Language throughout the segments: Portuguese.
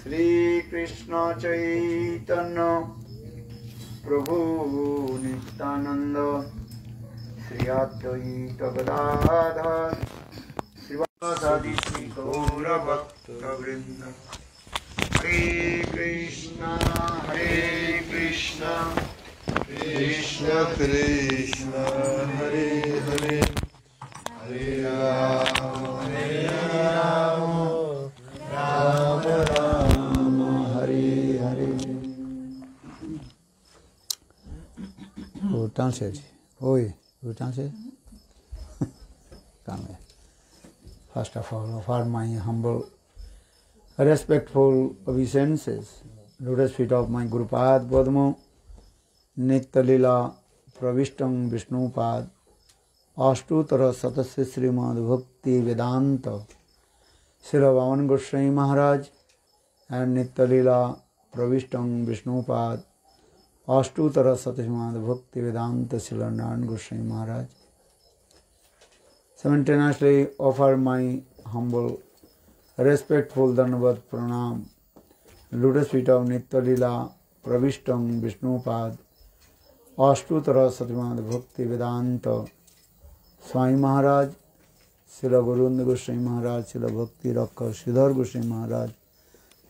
শ্রীকৃষ্ণ চৈতন্য প্রভু নিত্যানন্দ শ্রী অদ্বৈত গদাধর শ্রীবাসাদি শ্রী গৌরভক্তবৃন্দ হরে কৃষ্ণ হরে কৃষ্ণ কৃষ্ণ কৃষ্ণ হরে হরে হরে Ram We've translated. Oi, we've translated. Come here. First of all, offer my humble, respectful obeisances. Lotus feet of my Gurupad Bodhmo, Nitalila Pravishtam Vishnupad, Ashtutara Satasya Srimad Bhakti Vedanta, Srila Vavan Goswami Maharaj, and Nitalila Pravishtam Vishnupad, अष्टोतर सतमान भक्ति वेदांत श्री नारायण गोस्वाई महाराज। सेवेंटेनाशली offer my humble respectful धन्यवाद प्रणाम लुडस्वीट ऑफ़ नित्यलीला प्रविष्ट विष्णुपाद अष्टोतर सतमान भक्ति वेदांत स्वाई महाराज श्री गुरुंद गोस्वाई महाराज श्री भक्ति रक्ष श्रीधर गोस्वाई महाराज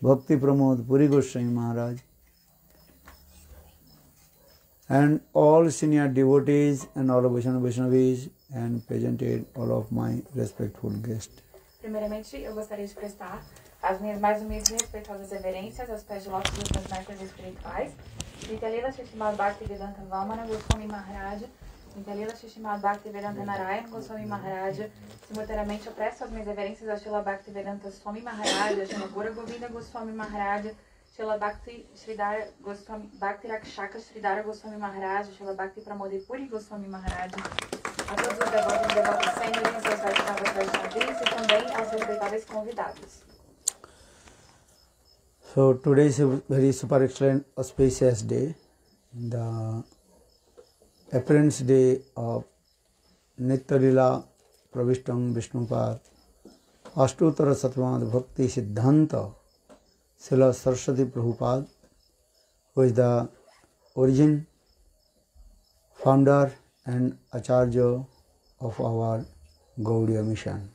भक्ति प्रमोद पुरी गोस्वाई महाराज and all senior devotees and all Vaishnava Vaishnavis and presented all of my respectful guests. Primeiramente, eu gostaria de prestar as minhas mais humildes e respeitosas reverências aos pés de lótus dos meus mestres espirituais, Nitalila Shishimad Bhakti Vedanta Vamana Goswami Maharaj, Nitalila Shishimad Bhakti Vedanta Narayan Goswami Maharaj, simultaneamente eu presto as minhas reverências ao Shila Bhakti Vedanta Swami Maharaj, ao Shila Govinda Goswami Maharaj, Shila Bhakti Sridhara Goswami, Bhakti Rakshaka Sridhara Goswami Maharaj, Shila Bhakti Pramodipuri Goswami Maharaj, a todos os devotos e devotos sêniores, aos Vaishnavas Vaishnavis e também aos respeitáveis convidados. So today is a very super excellent auspicious day, the appearance day of Nitya Pravishtam Vishnupad, Ashtottara Satmad Bhakti Siddhanta, Srila Saraswati Prabhupada, who is the origin, founder and acharya of our Gaudiya mission.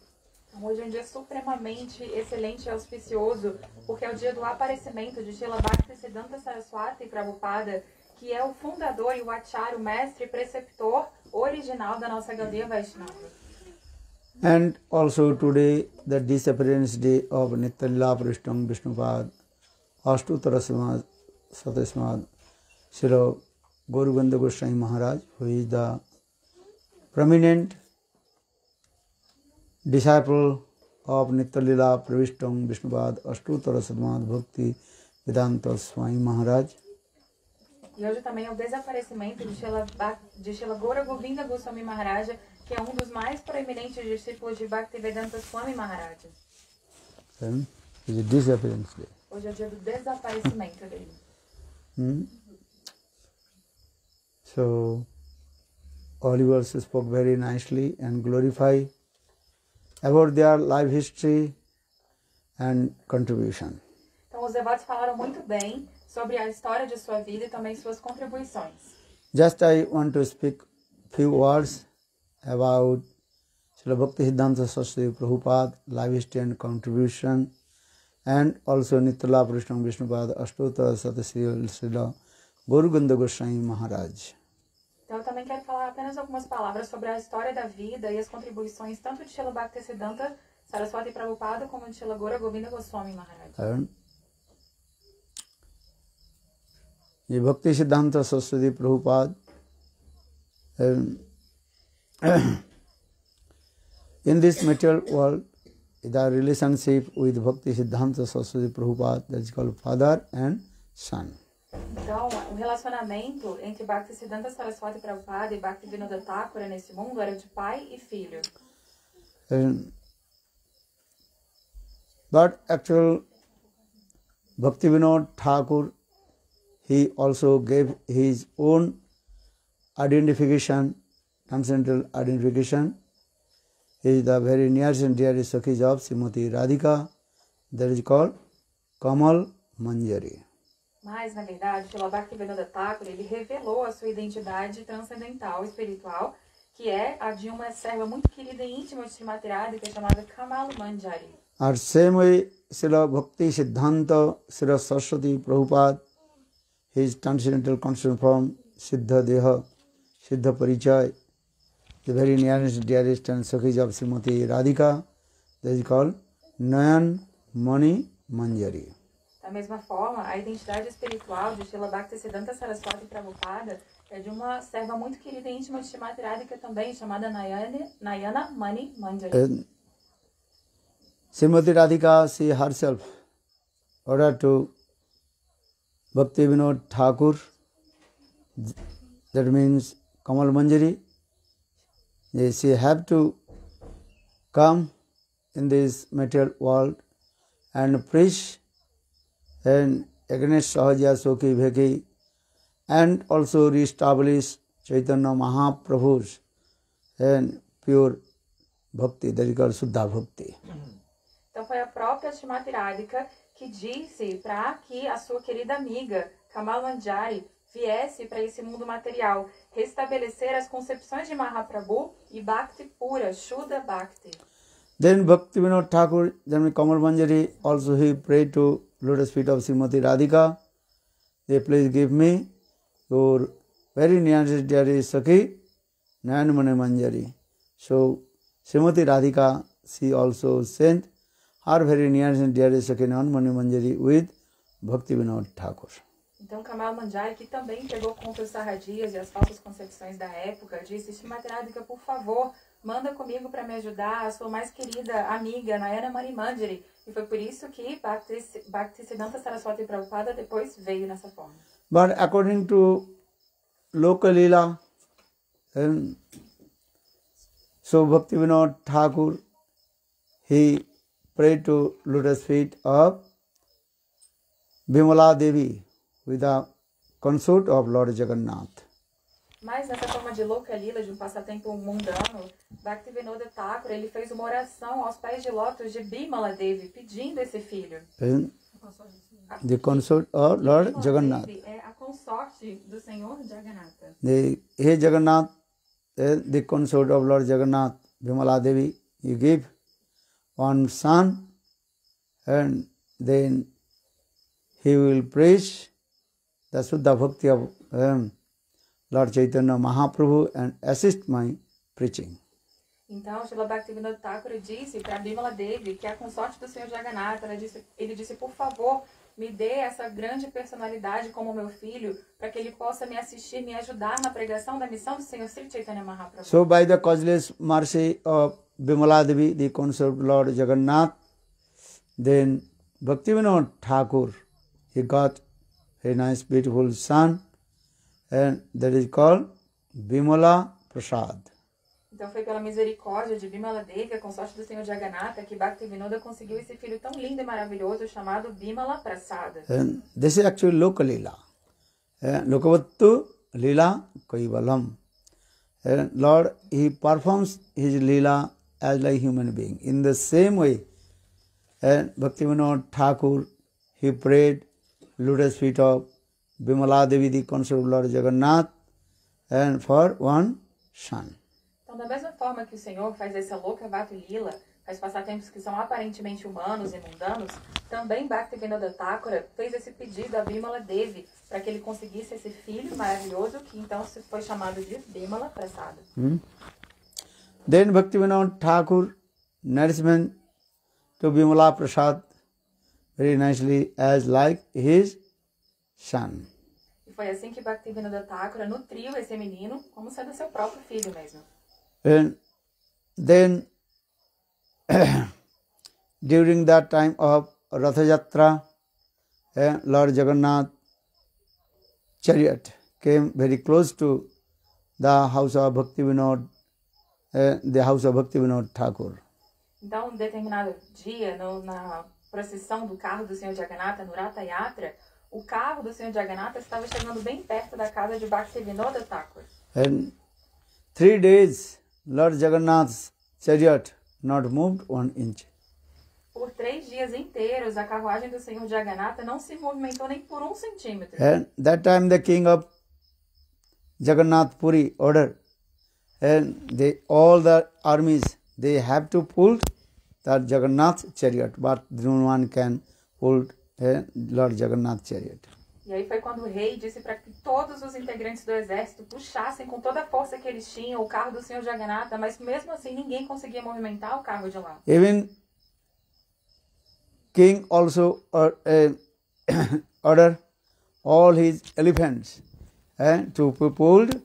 Então, hoje é um dia supremamente excelente e auspicioso, porque é o dia do aparecimento de Srila Bhakti Saraswati Prabhupada, que é o fundador e o acharya, o mestre e preceptor original da nossa Gaudiya Vaishnava. And also today, the disappearance day of Nityalila Prishtam Vishnupad, Ashtottara Samad Satasmad, Srila Goruganda Goswami Maharaj, who is the prominent disciple of Nityalila Pravishtam Vishnupad, Ashtottara Samad Bhakti Vedanta Swami Maharaj. E hoje também é o desaparecimento de Srila, de Srila Gora Govinda Goswami Maharaja, que é um dos mais proeminentes discípulos de Bhaktivedanta Swami disappearance day. Hoje é o dia do desaparecimento dele. Hmm? So, Olivers spoke very nicely and glorify about their life history and contribution. Então, os devotos falaram muito bem sobre a história de sua vida e também suas contribuições. Just I want to speak few words about Srila Bhakti Siddhanta Saraswati Prabhupada, life history and contribution, and also Nitala Prishtam Vishnupad Ashtota Satasri Srila Goruganda Goswami Maharaj. Então, eu também quero falar apenas algumas palavras sobre a história da vida e as contribuições tanto de Srila Bhaktisiddhanta Saraswati Prabhupada como de Srila Gora Govinda Goswami Maharaj. And ये Bhakti Siddhanta Saraswati Prabhupada um, in this material world the relationship with bhakti siddhanta saraswati prabhupada that is called father and son Então, o relacionamento entre Bhaktisiddhanta Saraswati Prabhupada e Bhakti Bhaktivinoda Thakura nesse mundo era de pai e filho. And- but actual bhakti vinod thakur he also gave his own identification transcendental identification is the very nearest and dearest Sakhi of Srimati Radhika that is called Kamal Manjari. Mas, na verdade, Srila Bhaktivedanta Thakur, ele revelou a sua identidade transcendental, espiritual, que é a de uma serva muito querida e íntima de Srimati Radhika chamada Kamal Manjari. Or same way, Srila Bhakti Siddhanta, Srila Saraswati Prabhupada, his transcendental constant form, Siddha Deha, Siddha Parichai, the very nearest, dearest and Sakhis of Srimati Radhika, that is called Nayan Mani Manjari. Da mesma forma, a identidade espiritual de Srila Bhaktisiddhanta Saraswati Prabhupada é de uma serva muito querida e íntima de Srimati Radhika também, chamada Nayana, Nayana Mani Manjari. And Srimati Radhika, she herself ordered to Bhakti Vinod Thakur, that means Kamal Manjari, she have to come in this material world and preach and against Sahaja Soki Bheki and also re-establish Chaitanya Mahaprabhu's and pure bhakti, that is called Suddha Bhakti. Então foi a própria Srimati Radhika que disse para que a sua querida amiga Kamal viesse para esse mundo material, restabelecer as concepções de Mahaprabhu e Bhakti pura, Shuddha Bhakti. Then Bhakti Vinod Thakur, then Kamal Manjari, also he prayed to lotus feet of Srimati Radhika. They please give me your very nearest dearest Sakhi, Nayanmane Manjari. So Srimati Radhika, she also sent her very nearest dearest Sakhi Nayanmane Manjari with Bhakti Vinod Thakur. Então Kamal Manjari, que também pegou contra os sarradias e as falsas concepções da época, disse, Srimati Radhika, por favor, manda comigo para me ajudar a sua mais querida amiga, Nayana Mani Manjari. E foi por isso que Bhakti, Bhaktisiddhanta Saraswati Prabhupada depois veio nessa forma. But according to local lila, um, so Bhakti Vinod Thakur, he prayed to lotus feet of Bimala Devi with the consort of Lord Jagannath. Mas nessa forma de louca lila, de um passatempo mundano, Bhaktivinoda Thakur, ele fez uma oração aos pés de lótus de Bimala Devi, pedindo esse filho. And the consort of Lord Bimala Jagannath. Devi é a consorte do Senhor Jagannatha. The Hey Jagannath, eh, the consort of Lord Jagannath, Bimala Devi, you give one son, and then he will preach the Bhakti of um, Lord Chaitanya Mahaprabhu and assist my preaching. Então, Srila Bhaktivinoda Thakur disse para Bimala Devi, que é a consorte do Senhor Jagannatha, ela disse, ele disse, por favor, me dê essa grande personalidade como meu filho, para que ele possa me assistir, me ajudar na pregação da missão do Senhor Sri Chaitanya Mahaprabhu. So, by the causeless mercy of Bimala Devi, the consort Lord Jagannath, then Bhaktivinoda Thakur, he got a nice, beautiful son, and that is called Bimala Prasad. Então foi pela misericórdia de Bimala Devi, a consorte do Senhor Jagannatha, que Bhaktivinoda conseguiu esse filho tão lindo e maravilhoso chamado Bimala Prasada. And this is actually Loka Lila. Uh, Lokavattu Lila Kaivalam. And Lord, He performs His Lila as like human being. In the same way, and Bhaktivinoda Thakur, he prayed lotus feet of Bimala Devi, the consort of Lord Jagannath, and for one son. Então, da mesma forma que o Senhor faz essa louca Vata Lila, faz passatempos que são aparentemente humanos e mundanos, também Bhaktivinoda Thakura fez esse pedido a Bimala Devi, para que ele conseguisse esse filho maravilhoso, que então foi chamado de Bimala Prasada. Then Bhaktivinoda Thakur, nourishment to Bimala Prasad very nicely as like his son. E foi assim que Bhaktivinoda Thakura nutriu esse menino como sendo seu próprio filho mesmo. And then during that time of Ratha Yatra, eh, Lord Jagannath chariot came very close to the house of Bhakti Vinod, eh, the house of Bhakti Vinod Thakur. Então, um determinado dia, no- na procissão do carro do Senhor Jagannatha, no Ratha Yatra, o carro do Senhor Jagannatha estava chegando bem perto da casa de Bhaktivinoda Thakur. And three days, Lord Jagannath's chariot not moved one inch. Por três dias inteiros, a carruagem do Senhor Jagannatha não se movimentou nem por um centímetro. And that time the king of Jagannath Puri ordered, and they all the armies they have to pull that Jagannath chariot, but one can uh, Lord Jagannath chariot. E aí foi quando o rei disse para que todos os integrantes do exército puxassem com toda a força que eles tinham o carro do Senhor Jagannatha, mas mesmo assim ninguém conseguia movimentar o carro de lá. Even king also or, uh, order all his elephants uh, to pulled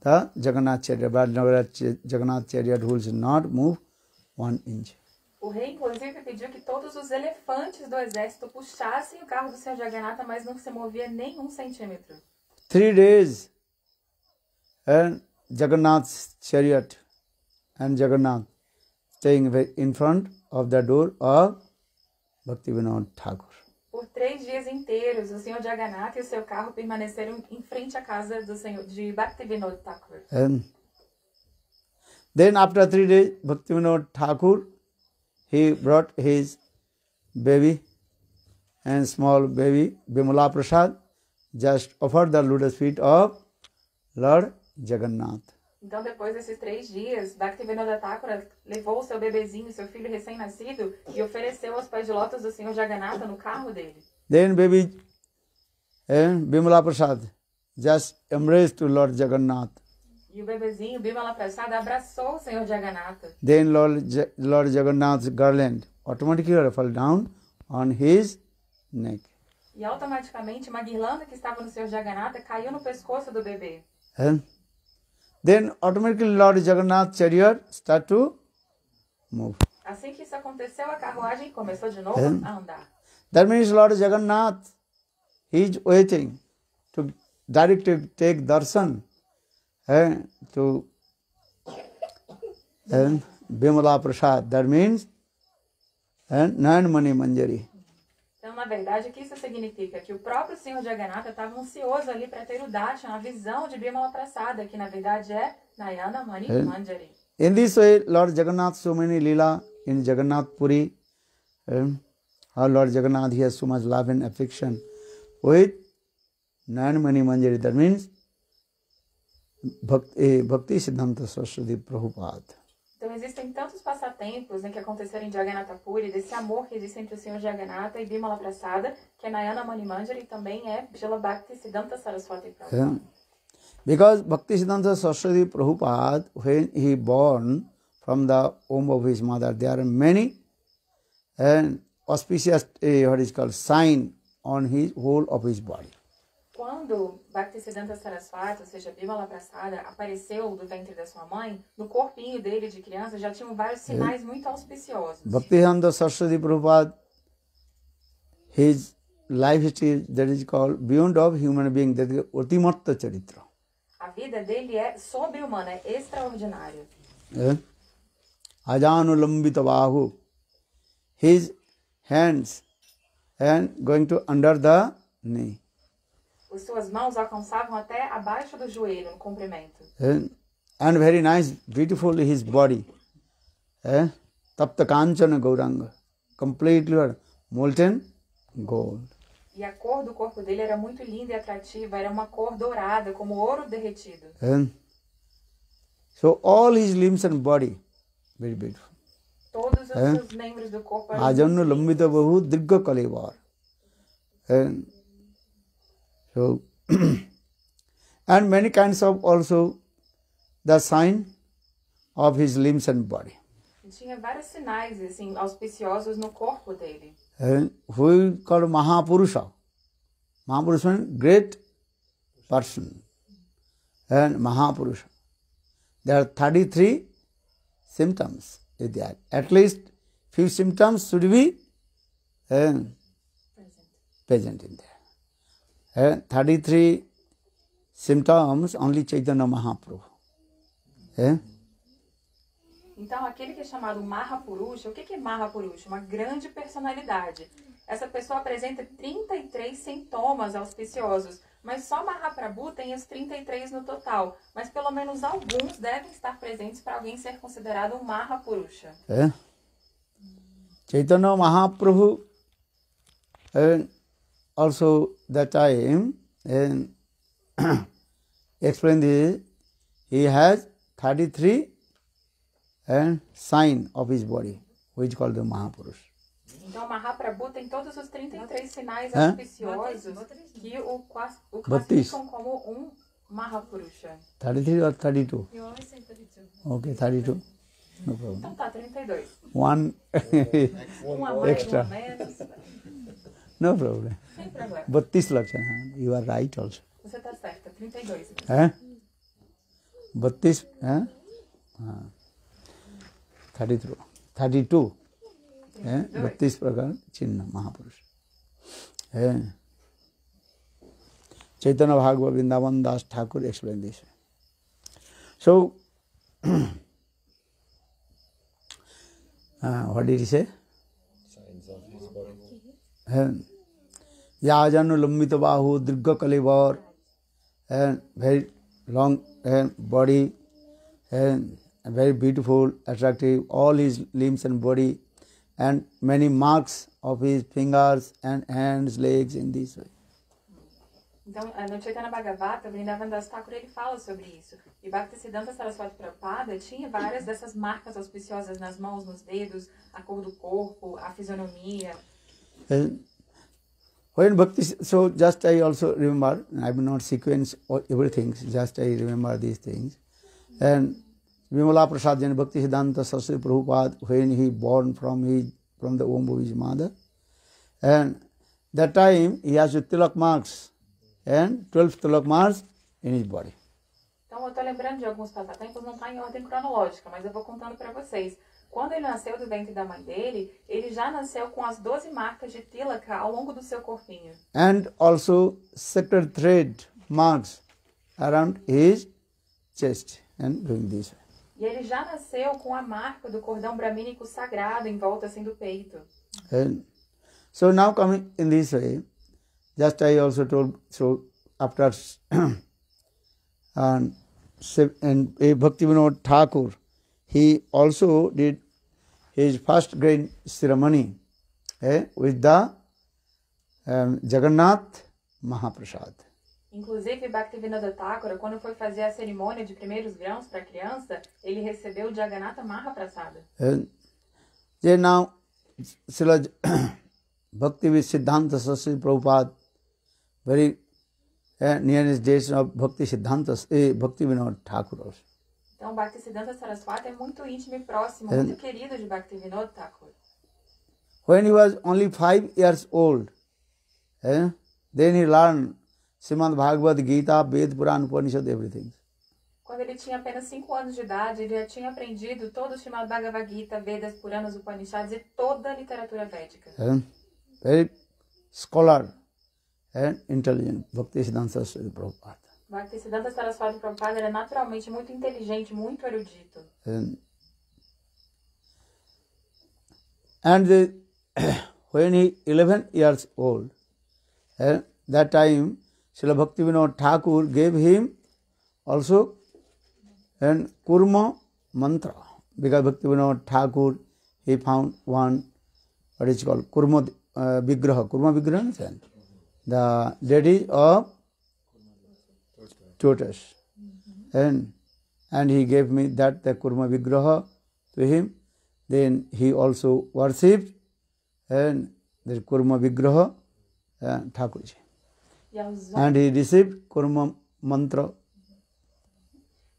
the Jagannath chariot, but Jagannath Jagannath chariot will not move one inch. O rei, inclusive, pediu que todos os elefantes do exército puxassem o carro do Senhor Jagannatha, mas não se movia nem um centímetro. Three days, and Jagannath's chariot and Jagannath staying in front of the door of Bhaktivinoda Thakur. Por três dias inteiros, o Senhor Jagannatha e o seu carro permaneceram em frente à casa do Senhor de Bhaktivinoda Thakur. And then after three days, Bhaktivinoda Thakur, he brought his baby and small baby, Bimala Prasad, just offered the lotus feet of Lord Jagannath. Então, depois desses três dias, Bhaktivinoda Thakura levou seu bebezinho, seu filho recém-nascido, e ofereceu aos pés de lótus do Senhor Jagannatha no carro dele. Then baby and Bimala Prasad just embraced to Lord Jagannath. E o bebezinho, Bimala Prasad, abraçou o Senhor Jagannatha. Then Lord, Ja- Lord Jagannath's garland automatically fell down on his neck. E automaticamente, uma guirlanda que estava no Senhor Jagannatha caiu no pescoço do bebê. And then automatically Lord Jagannath chariot start to move. Assim que isso aconteceu, a carruagem começou de novo Hum. a andar. That means Lord Jagannath he is waiting to directly take darshan to and Bimala Prasad. That means and Nayan Mani Manjari. Então, na verdade, o que isso significa? Que o próprio Senhor Jagannatha estava ansioso ali para ter o darshan, a visão de Bimala Prasada, que na verdade é Nayana Mani. Manjari. In this way, Lord Jagannath, so many lila in Jagannath Puri, um, how Lord Jagannath, he has so much love and affection with Nayan Mani Manjari. That means Bhakti, Bhakti Siddhanta Saraswati Prabhupada. Então, existem tantos passatempos né, que aconteceram em Jagannatha Puri, desse amor que existe entre o Senhor Jagannatha e Bimala Prasada, que é Nayana Mani Manjari e também é Shila Bhakti Siddhanta Saraswati Prabhupada. Yeah. Because Bhakti Siddhanta Saraswati Prabhupada, when he born from the womb of his mother, there are many and auspicious, eh, what is called, sign on his whole of his body. Quando Bhaktisiddhanta Saraswati, ou seja, Bimala Prasada, apareceu do ventre da sua mãe, no corpinho dele de criança já tinham vários sinais muito auspiciosos. Bhaktivedanta Saraswati Prabhupada, his life history that is called beyond of human being, that is Utimatta Charitra. A vida dele é sobre-humana, é extraordinária. Eh? Ajanulambita Bahu, his hands and going to under the knee. As suas mãos alcançavam até abaixo do joelho, no comprimento. Eh? And very nice, beautiful his body. Eh? Tapta Kanchana Gauranga, completely molten gold. E a cor do corpo dele era muito linda e atrativa, era uma cor dourada, como ouro derretido. And so all his limbs and body, very beautiful. Todos os É. seus membros do corpo eram lindos. lambita bahu dirgha kalevar. And so, and many kinds of also the sign of his limbs and body. Tinha vários sinais assim auspiciosos no corpo dele. And who is called Mahapurusha. Mahapurusha means great person. And Mahapurusha. There are 33 symptoms. At least few symptoms should be uh, present in there. Uh, 33 symptoms only Chaitanya Mahaprabhu. Eh? Então, aquele que é chamado Mahapurusha, o que é Mahapurusha? Uma grande personalidade. Essa pessoa apresenta 33 sintomas auspiciosos, mas só Mahaprabhu tem os 33 no total. Mas pelo menos alguns devem estar presentes para alguém ser considerado um Mahapurusha. Eh? Chaitanya Mahaprabhu and also that time and explain this, he has 33 and sign of his body, which is called the Mahapurush. Então, Mahaprabhu tem todos os 33 sinais Hã? auspiciosos que o, qua- o Baptiste. classificam como um Mahapurusha. 33 or 32? Okay, 32. No problem. Então tá, 32. One, Um a mais, Extra. um a menos. No problem. Sem problema. 32 lakshana. You are right also. Você tá certa, 32. हैं बत्तीस हैं हाँ thirty through thirty two है बत्तीस प्रकार चिन्ह महापुरुष है Chaitanya Bhagavata Vrindavan Das Thakur explain this so what did say है याजन Yajanulambita bahu, dirgha kalivar, and very long and body, and very beautiful, attractive, all his limbs and body, and many marks of his fingers and hands, legs in this way. Então, no Chaitanya Bhagavata, Vrindavandas Thakur, ele fala sobre isso. E Bhaktisiddhanta Saraswati Prabhupada tinha várias dessas marcas auspiciosas nas mãos, nos dedos, a cor do corpo, a fisionomia. And when bhakti, so just I also remember, I will not sequence everything, just I remember these things. And Vimala Prasad Jan Bhakti Siddhanta Saraswati Prabhupada, when he born from his from the womb of his mother, and that time he has tilak marks and 12 tilak marks in his body. Então, eu tô lembrando de alguns passatempos, não tá em ordem cronológica, mas eu vou contando para vocês. Quando ele nasceu do ventre da mãe dele, ele já nasceu com as 12 marcas de tilaka ao longo do seu corpinho. And also sacred thread marks around his chest and doing this. E ele já nasceu com a marca do cordão bramínico sagrado em volta assim do peito. And so now coming in this way, just I also told so after and and a Bhakti Vinod Thakur, he also did his first grain ceremony eh, with the um, Jagannath Mahaprasad. Inclusive, Bhaktivinoda Thakura, quando foi fazer a cerimônia de primeiros grãos para a criança, ele recebeu o Jagannatha Mahaprasada. And then now, Srila Bhakti with Siddhanta Saraswati Prabhupada, very uh, nearest days of Bhakti Siddhanta, eh, Bhakti Vinod Thakur also. Então, Bhaktisiddhanta Saraswati é muito íntimo e próximo, É. muito querido de Bhaktivinoda Thakur. When he was only five years old, eh, then he learned Srimad Bhagavad Gita, Ved, Puran, Upanishad, everything. Quando ele tinha apenas 5 anos de idade, ele já tinha aprendido todo o Srimad Bhagavad Gita, Vedas, Puranas, Upanishads e toda a literatura védica. Eh, very scholar and intelligent, Bhakti Siddhanta Saraswati Prabhupada. Bhaktisiddhanta Saraswati Prabhupada era naturalmente muito inteligente, muito erudito. And, and the, when he 11 years old, eh, that time Srila Bhakti Vinod Thakur gave him also an Kurma mantra. Because Bhakti Vinod Thakur, he found one, what is called Kurma uh, Vigraha. Kurma Vigraha, the lady of tortoise. And, and he gave me that, the Kurma Vigraha to him. Then he also worshipped and the Kurma Vigraha uh, Thakurji. E And he received Kurma mantra.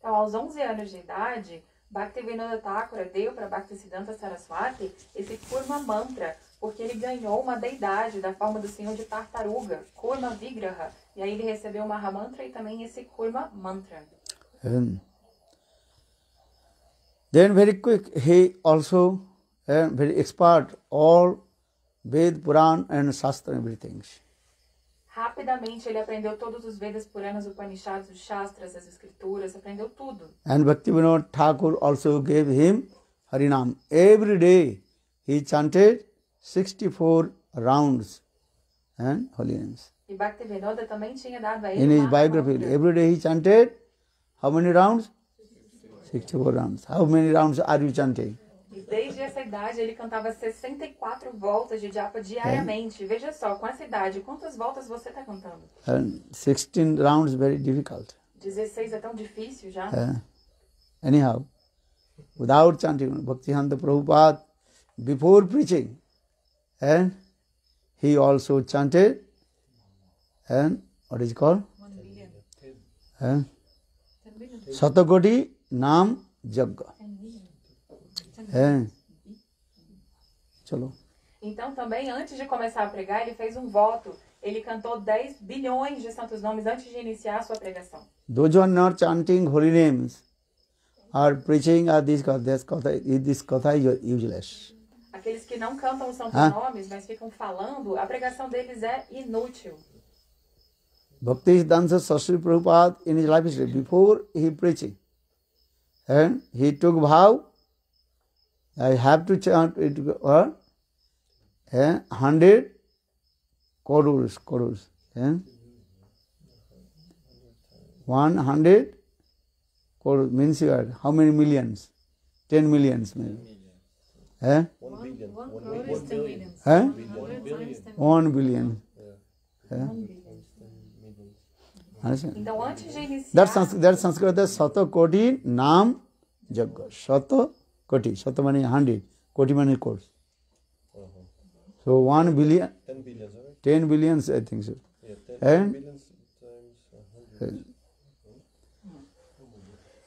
então, aos 11 anos de idade, Bhaktivinoda Thakura deu para Bhaktisiddhanta Saraswati esse Kurma Mantra, porque ele ganhou uma deidade da forma do senhor de tartaruga, Kurma Vigraha. E aí ele recebeu o Mahamantra e também esse Kurma Mantra. And then very quick, he also uh, very expert all Ved, Puran and Shastra everything. Rapidamente ele aprendeu todos os Vedas, Puranas, Upanishads, os Shastras, as escrituras, aprendeu tudo. And Bhakti Vinod Thakur also gave him Harinam. Every day he chanted 64 rounds and holy names. Bhaktivinoda também tinha dado a ele In his biography, every day he chanted how many rounds? 64 rounds. How many rounds are you chanting? Desde essa idade, ele cantava 64 voltas de japa diariamente. Veja só, com essa idade, quantas voltas você está cantando? And 16 rounds very difficult. 16 é tão difícil já? Uh, anyhow, without chanting, Bhaktivedanta Prabhupada, before preaching, and he also chanted, and what is it called? Uh, Satakoti Nam Jagga. Uh, chalo. Então, também, antes de começar a pregar, ele fez um voto. Ele cantou 10 bilhões de santos nomes antes de iniciar a sua pregação. Those who are not chanting holy names are preaching are this this katha, this katha is useless. Aqueles que não cantam os santos nomes, mas ficam falando, a pregação deles é inútil. Bhakti Siddhanta Saraswati Prabhupada in his life history, before he preaching, and he took vow, I have to chant it uh, eh, 100 crores, crores, eh? 100 crores means you are how many millions? 10 millions maybe. Eh? One billion. One, one, one billion. Eh? One billion. That that Sanskrit শত কোটি নাম যজ্ঞ শত কোটি শত মানে hundred crore মানে course so one billion ten billions I think so and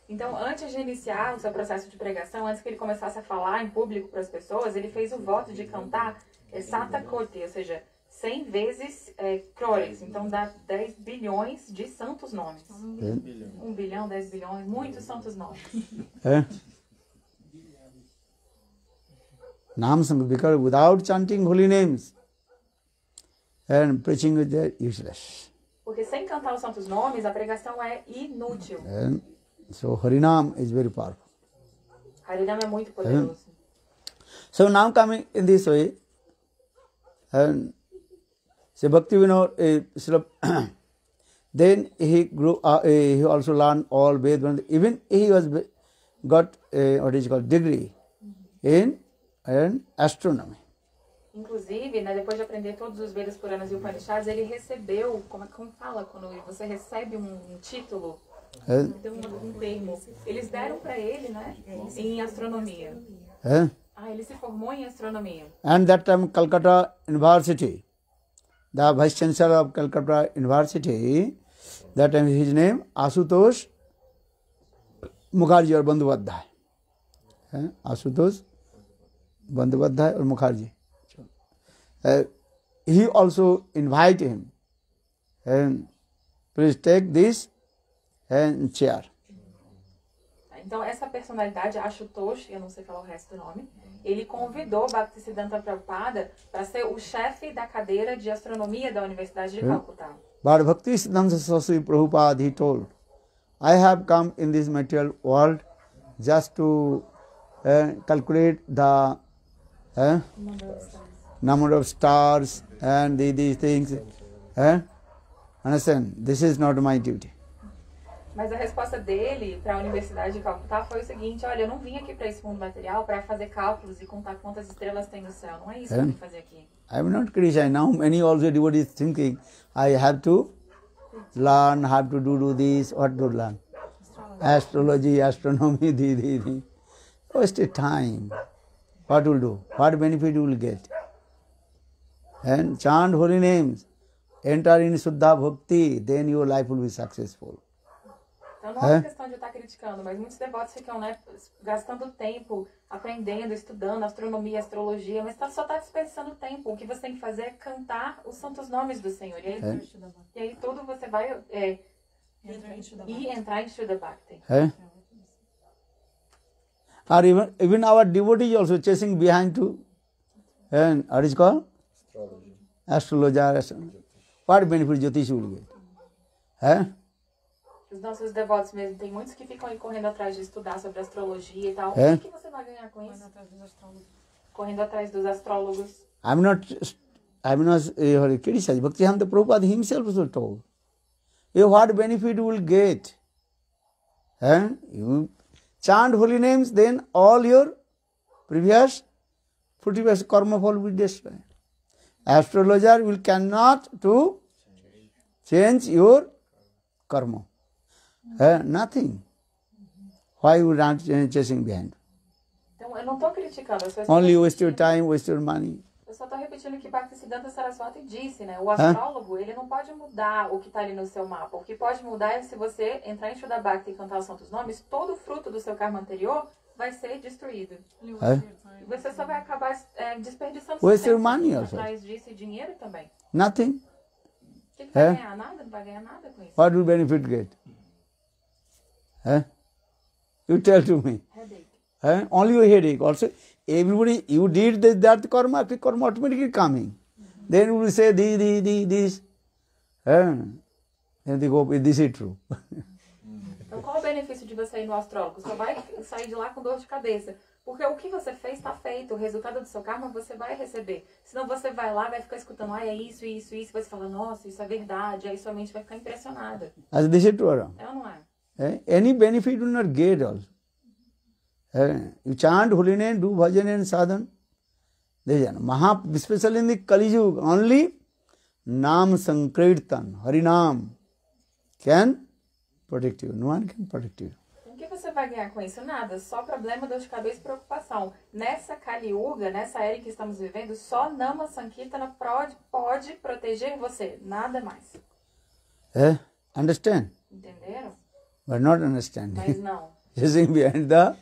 então, antes de iniciar o seu processo de pregação, antes que ele começasse a falar em público para as pessoas, ele fez o voto de cantar é, Sata Koti, ou seja, 100 vezes é, crores. Então, dá 10 bilhões de santos nomes. eh, 1 bilhão, 10 bilhões, muitos santos nomes. eh? Nam because without chanting holy names and preaching is useless. Porque sem cantar os santos nomes, a pregação é inútil. And so Harinam is very powerful. Harinam é muito poderoso. So now coming in this way, and so Bhakti Vinod, uh, then he grew. Uh, uh, he also learned all Vedas. Even he was got a, what is called degree in in astronomy. Inclusive, né, depois de aprender todos os Vedas, Puranas e Upanishads, ele recebeu, como, como fala quando você recebe um, um título, Uh, tem um, um termo, eles deram para ele, né, em astronomia. uh, Ah, ele se formou em astronomia. and that time Calcutta University, the vice chancellor of Calcutta University, that time his name Asutosh Bandyopadhyay. Eh, Asutosh Bandyopadhyay or Mukherjee. Uh, he also invite him and please this and chair. Então, essa personalidade, Ashutosh, eu não sei falar o resto do nome, ele convidou Bhaktisiddhanta Prabhupada para ser o chefe da cadeira de astronomia da Universidade de Calcutá. But Bhakti Siddhanta Saraswati Prabhupada, he told, I have come in this material world just to uh, calculate the uh, number of stars and the, these things. Uh, understand? This is not my duty. Mas a resposta dele para a Universidade de Calcutá foi o seguinte: olha, eu não vim aqui para esse mundo material para fazer cálculos e contar quantas estrelas tem no céu. Não é isso que eu vim fazer aqui. I am not criticizing. Now many also devotees thinking, I have to learn, have to do, do this, what to learn? Astrology, astronomy, the, the, the. Wasted time. What will do? What benefit you will get? And chant holy names. Enter in Suddha Bhakti, then your life will be successful. Então não é uma É? questão de estar criticando, mas muitos devotos ficam né, gastando tempo aprendendo, estudando astronomia, astrologia, mas tá, só está desperdiçando tempo. O que você tem que fazer é cantar os santos nomes do Senhor. E aí, É. e aí tudo você vai é, e entrar em Shuddha Bhakti. Eh? Or even, even our devotees also chasing behind to, and what is called? Astrology. astrologer, astro- what benefit Jyotish will get? Eh? Os nossos devotos mesmo, tem muitos que ficam aí correndo atrás de estudar sobre astrologia e tal. É? O que, que você vai ganhar com isso? Correndo atrás dos astrólogos. I'm not, I'm not uh, criticizing. Bhaktivedanta Prabhupada himself also told. Eh, what benefit you will get? Eh? You chant holy names, then all your previous fruitive karma fall will destroy. Astrologer will cannot to change your karma. Eh, nothing. Why you not ch- chasing behind? Então, eu não tô criticando, eu só estou Only waste your time, waste your money. Eu só tô repetindo o que Bhaktisiddhanta Saraswati disse, né? O astrólogo, ele não pode mudar o que tá ali no seu mapa. O que pode mudar é se você entrar em Shuddha Bhakti e cantar os santos nomes, todo o fruto do seu karma anterior vai ser destruído. E você só vai acabar é, desperdiçando Waste seu your money also. atrás disso e dinheiro também. Nothing. O que, que vai ganhar? Nada? Não vai ganhar nada com isso. What will benefit get? Eh? You tell to me. Headache. Eh? Only your headache. Also, everybody, you did this, that karma, karma automatically coming. Then you will say this, this, this, this. Eh? Then they go, this is true. Então, qual o benefício de você ir no astrólogo? Só vai sair de lá com dor de cabeça. Porque o que você fez está feito. O resultado do seu karma você vai receber. Senão você vai lá, vai ficar escutando, ah, é isso, isso, isso. Você fala, nossa, isso é verdade. Aí sua mente vai ficar impressionada. As this is true. or not? É ou não é? Eh? Any benefit you will not get also. Eh? You chant holy name, do bhajan and sadhan. There is Maha, especially in the Kali Yuga, only Nam Sankirtan, Harinam can protect you. No one can protect you. O que você vai ganhar com isso? Nada. Só problema, dor de cabeça e preocupação. Nessa Kali Yuga, nessa era que estamos vivendo, só Nama Sankirtana pode, pode proteger você. Nada mais. Eh? Understand? Entenderam? But not Mas understanding. não. Chasing behind the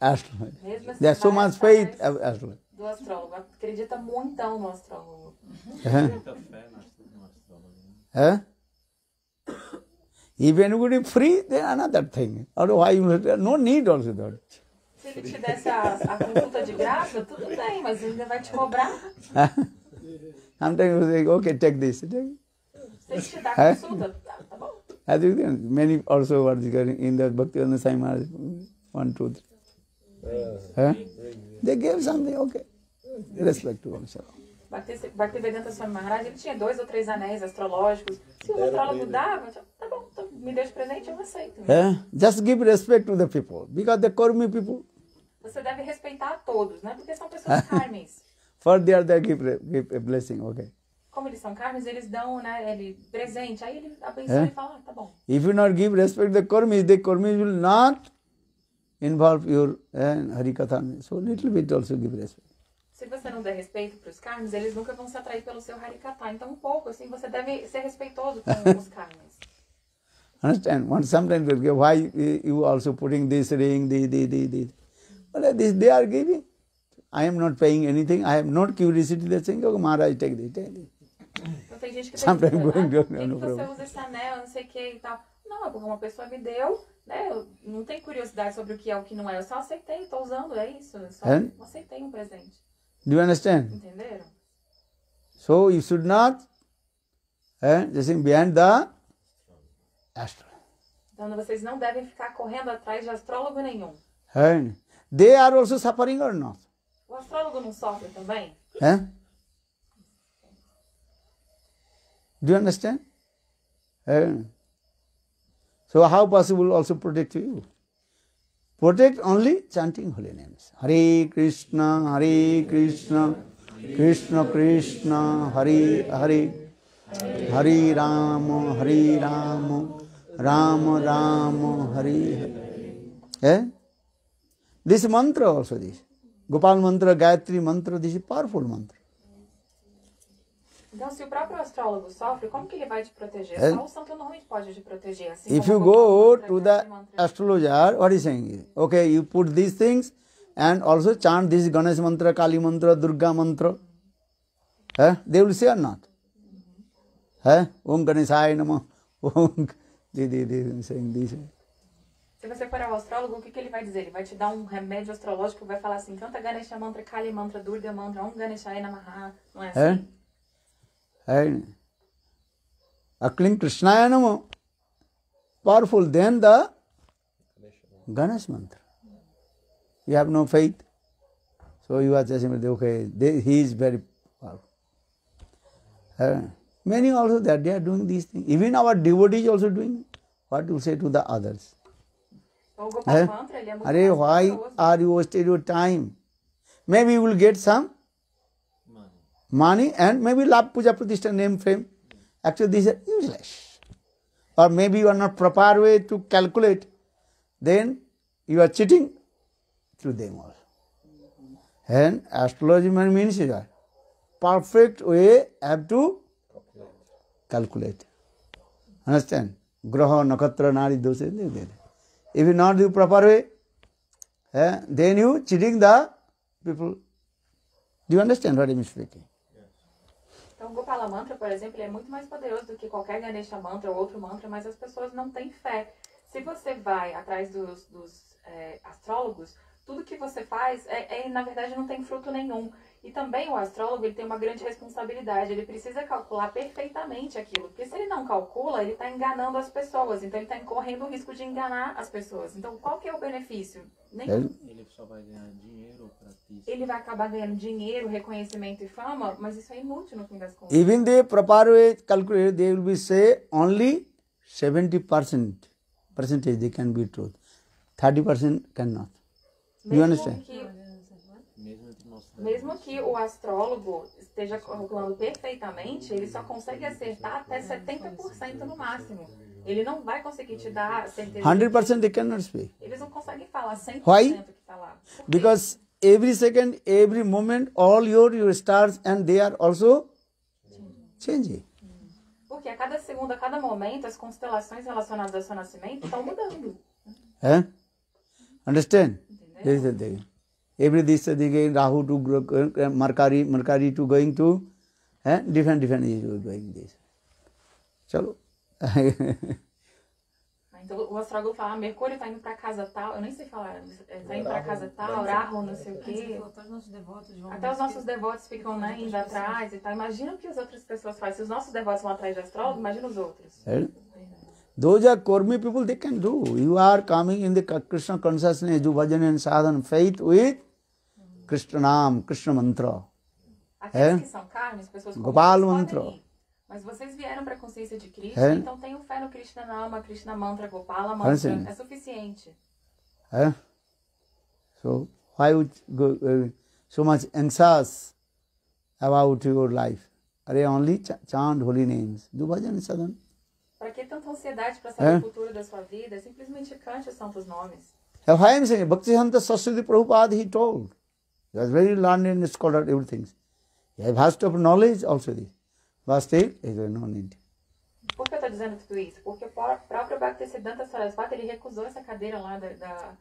astrology. Mesmo assim, There's so much faith atrás of astrology. do astrólogo. Acredita muitão no astrólogo. Eh? If anybody free, then another thing. Or why you no need also that. Se ele te desse a, a consulta de graça, tudo bem, mas ele ainda vai te cobrar. Sometimes you say, okay, take this. Take. it. Se ele te dá a consulta, tá, tá bom. As you can, many also going in the Bhakti and the Sai Maharaj, one, two, three. Huh? They gave something, okay. Respect to. Bhakti- Bhaktivedanta Swami Maharaj, ele tinha dois ou três anéis astrológicos. Se o astrólogo dava, tá bom, então me deu de presente, eu aceito. Eh? Just give respect to the people because the Kurmi people, Você deve respeitar a todos, né? Porque são pessoas karmis. for there they give, give a blessing, okay. Como eles são karmis, eles dão, né, ele presente. Aí ele abençoa É? e fala, ah, tá bom. If you not give respect to the Kurmis, the Kurmis will not involve your eh, Harikatha. So little bit also give respect. Se você não der respeito para os karmis, eles nunca vão se atrair pelo seu harikata. Então, um pouco, assim, você deve ser respeitoso com os karmis. Understand? One sometimes will give, why you also putting this ring, this, this, this, this. Well, this they are giving. I am not paying anything. I have not curiosity. They're saying, okay, Maharaj, take this, take this. Tem gente que ah, down, por que, você usa esse anel, não sei o que e tal. Não, é porque uma pessoa me deu, né? Eu não tenho curiosidade sobre o que é o que não é. Eu só aceitei, tô usando, é isso. Eu só É? aceitei um presente. Do you understand? Entenderam? So you should not eh, just behind the astro. Então vocês não devem ficar correndo atrás de astrólogo nenhum. Eh? They are also suffering or not? O astrólogo não sofre também? Eh? Do you understand? So how possible also protect you? Protect only chanting holy names. Hare Krishna, Hare Krishna, Krishna Krishna, Hare Hare, Hare Rama, Hare Rama, Rama Rama, Hare Hare. Eh? This mantra also this. Gopal mantra, Gayatri mantra, this is powerful mantra. Então, se o próprio astrólogo sofre, como que ele vai te proteger? É. Só o santo nome pode te proteger. Assim If you go to the astrologer, what is saying okay, you put these things and also chant this Ganesh mantra, Kali mantra, Durga mantra. Eh? They will say or not? Eh? Om Ganeshaya Nama. Om. They, they, they saying this. Se você for ao astrólogo, o que, que ele vai dizer? Ele vai te dar um remédio astrológico, vai falar assim, canta Ganesha Mantra, Kali Mantra, Durga Mantra, Om Ganeshaya Namaha. Não é assim? Eh? Akling Krishnaya Nama. Powerful than the Ganesh mantra. You have no faith. So you are just okay, they, he is very powerful. Uh, many also that they are doing these things. Even our devotees also doing what you say to the others. Eh? Are why are you wasting your time? maybe you will get some money and maybe lab puja pratishtha name frame. Actually, these are useless. Or maybe you are not proper way to calculate, then you are cheating through them also. And astrology means is perfect way have to calculate. Understand? Graha, nakatra, nari, they. If you not do proper way, eh, then you cheating the people. Do you understand what I am speaking? Então, o Gopala Mantra, por exemplo, é muito mais poderoso do que qualquer Ganesha Mantra ou outro mantra, mas as pessoas não têm fé. Se você vai atrás dos, dos é, astrólogos, tudo que você faz, é, é, na verdade, não tem fruto nenhum. E também o astrólogo ele tem uma grande responsabilidade, ele precisa calcular perfeitamente aquilo. Porque se ele não calcula, ele está enganando as pessoas, então ele está correndo o risco de enganar as pessoas. Então, qual que é o benefício? Nenhum. Ele só vai ganhar dinheiro pra ti. Ele vai acabar ganhando dinheiro, reconhecimento e fama, mas isso é inútil no fim das contas. Even the proper way calculate, they will be say only 70% percentage they can be truth. 30% cannot. You understand? que Mesmo que o astrólogo esteja calculando perfeitamente, ele só consegue acertar até 70% no máximo. Ele não vai conseguir te dar certeza. 100% they cannot speak. Eles não conseguem falar 100% Why? que. Por quê? Because every second, every moment, all your, your stars and they are also changing. Porque a cada segundo, a cada momento, as constelações relacionadas ao seu nascimento estão mudando. Eh? Understand? Thing. Every this is again Rahu to gro- uh, Mercury, Mercury to going to eh? different different is going this. Chalo. Então o astrólogo fala, Mercúrio tá indo pra casa tal, eu nem sei falar, é, tá indo pra casa tal, Rahu, não sei o quê. Até os nossos devotos. Até os nossos devotos ficam né, indo atrás e tal. Imagina o que as outras pessoas fazem. Se os nossos devotos vão atrás de astrólogo, imagina os outros. Eh? Those are Kormi people, they can do. You are coming in the Krishna consciousness, do bhajan and sadhan, faith with Krishna Nam, Krishna mantra. Aqueles É? que são carnes, pessoas Gopal mantra. ir. Mas vocês vieram para a consciência de Krishna, É? então tenham fé no Krishna Nama, Krishna Mantra, Gopala. Mantra. É suficiente. Eh? So, why would go uh, so much anxious about your life? Are only ch- chant holy names. Do bhajan and sadhan. Para que tanta ansiedade para saber É? o futuro da sua vida? Simplesmente cante os santos nomes. Why I am saying Bhaktisanta Saraswati Prabhupada he told. He was very learned and scholar everything. He has vast of knowledge also this. He has no need. Por que eu estou dizendo tudo isso? Porque o pró- próprio Bhaktisiddhanta Sarasvati ele recusou essa cadeira lá da, da,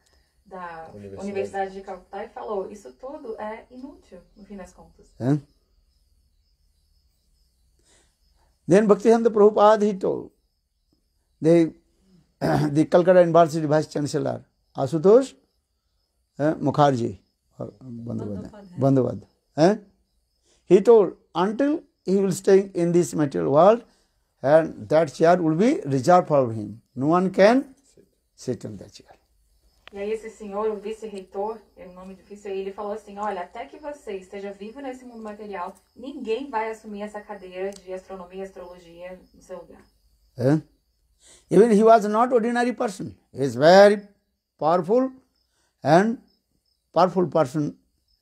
da Universidade. Universidade de Calcutá e falou: Isso tudo é inútil, no fim das contas. Eh? Then Bhaktisanta Prabhupada he told. The, the Calcutta University Vice Chancellor Asutosh eh, Mukherjee or Bandhavadh. Bandhavadh. Eh? He told until he will stay in this material world and that chair will be reserved for him. No one can sit on that chair. E aí esse senhor, o vice-reitor, é um nome difícil aí, ele falou assim, olha, até que você esteja vivo nesse mundo material, ninguém vai assumir essa cadeira de astronomia e astrologia no seu lugar. Eh? Even he was not ordinary person. He is very powerful and powerful person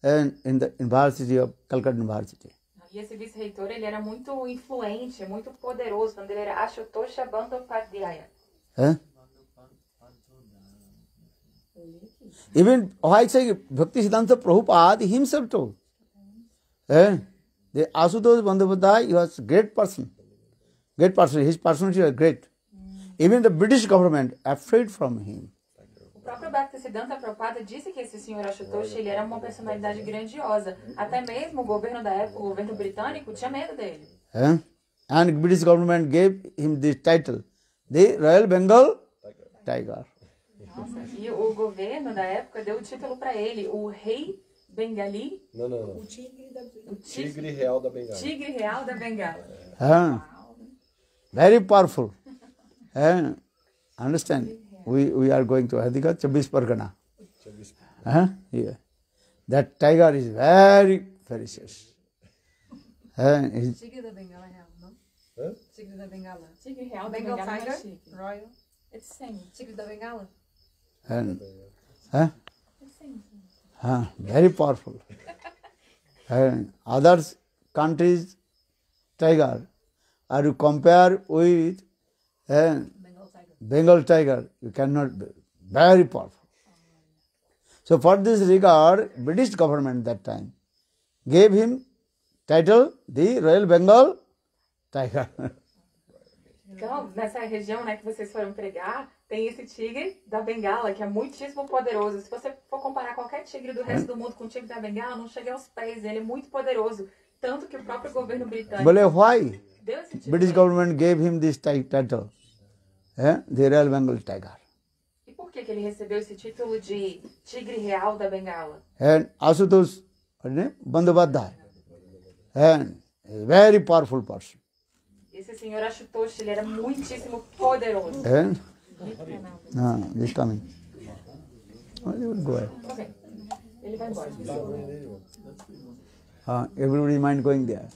in, in the University of Calcutta University. E esse vice-reitor, ele era muito influente, muito poderoso, quando ele era Ashutosha Bandhopadhyaya. Eh? Even why say Bhakti Siddhanta Prabhupada himself told. Eh? The Asutosh Bandhavadhyaya, he was a great person. Great person. His personality was great. Even the British government afraid from him. O próprio Bhaktisiddhanta Prabhupada disse que esse senhor Ashutosh, ele era uma personalidade grandiosa. Até mesmo o governo da época, o governo britânico, tinha medo dele. Eh? And British government gave him this title, the Royal Bengal Tiger. Nossa, e o governo da época deu o título para ele, o rei bengali, Não, não, não. o tigre, Tigre real da Bengala. tigre real da Bengala. Ah, very powerful. Understand? We, we are going to Hadika, Chabis Pargana. Huh? Yeah. That tiger is very ferocious. He's- Tigre da Bengala é real, não? Hã? Tigre da Bengala. Tigre real da Bengal Bengala não Tiger? Royal. It's same. Tigre da Bengala. and, huh? It's same. Huh, very powerful. and others countries tiger are you compare with uh, Bengal tiger. You cannot be very powerful. So for this regard, British government that time gave him title the Royal Bengal Tiger. Então, nessa região né, que vocês foram pregar, tem esse tigre da Bengala, que é muitíssimo poderoso. Se você for comparar qualquer tigre do resto do mundo com o tigre da Bengala, não chega aos pés. Ele é muito poderoso. Tanto que o próprio governo britânico But why deu esse título. British government gave him this title, eh, the Royal Bengal Tiger? E por que, que ele recebeu esse título de tigre real da Bengala? And Asutosh? Bandhavadhyay, and a very powerful person. Esse senhor Ashutoshi, ele era muitíssimo poderoso. And ah, this coming. You will go. Ele vai embora. Uh, everybody mind going there.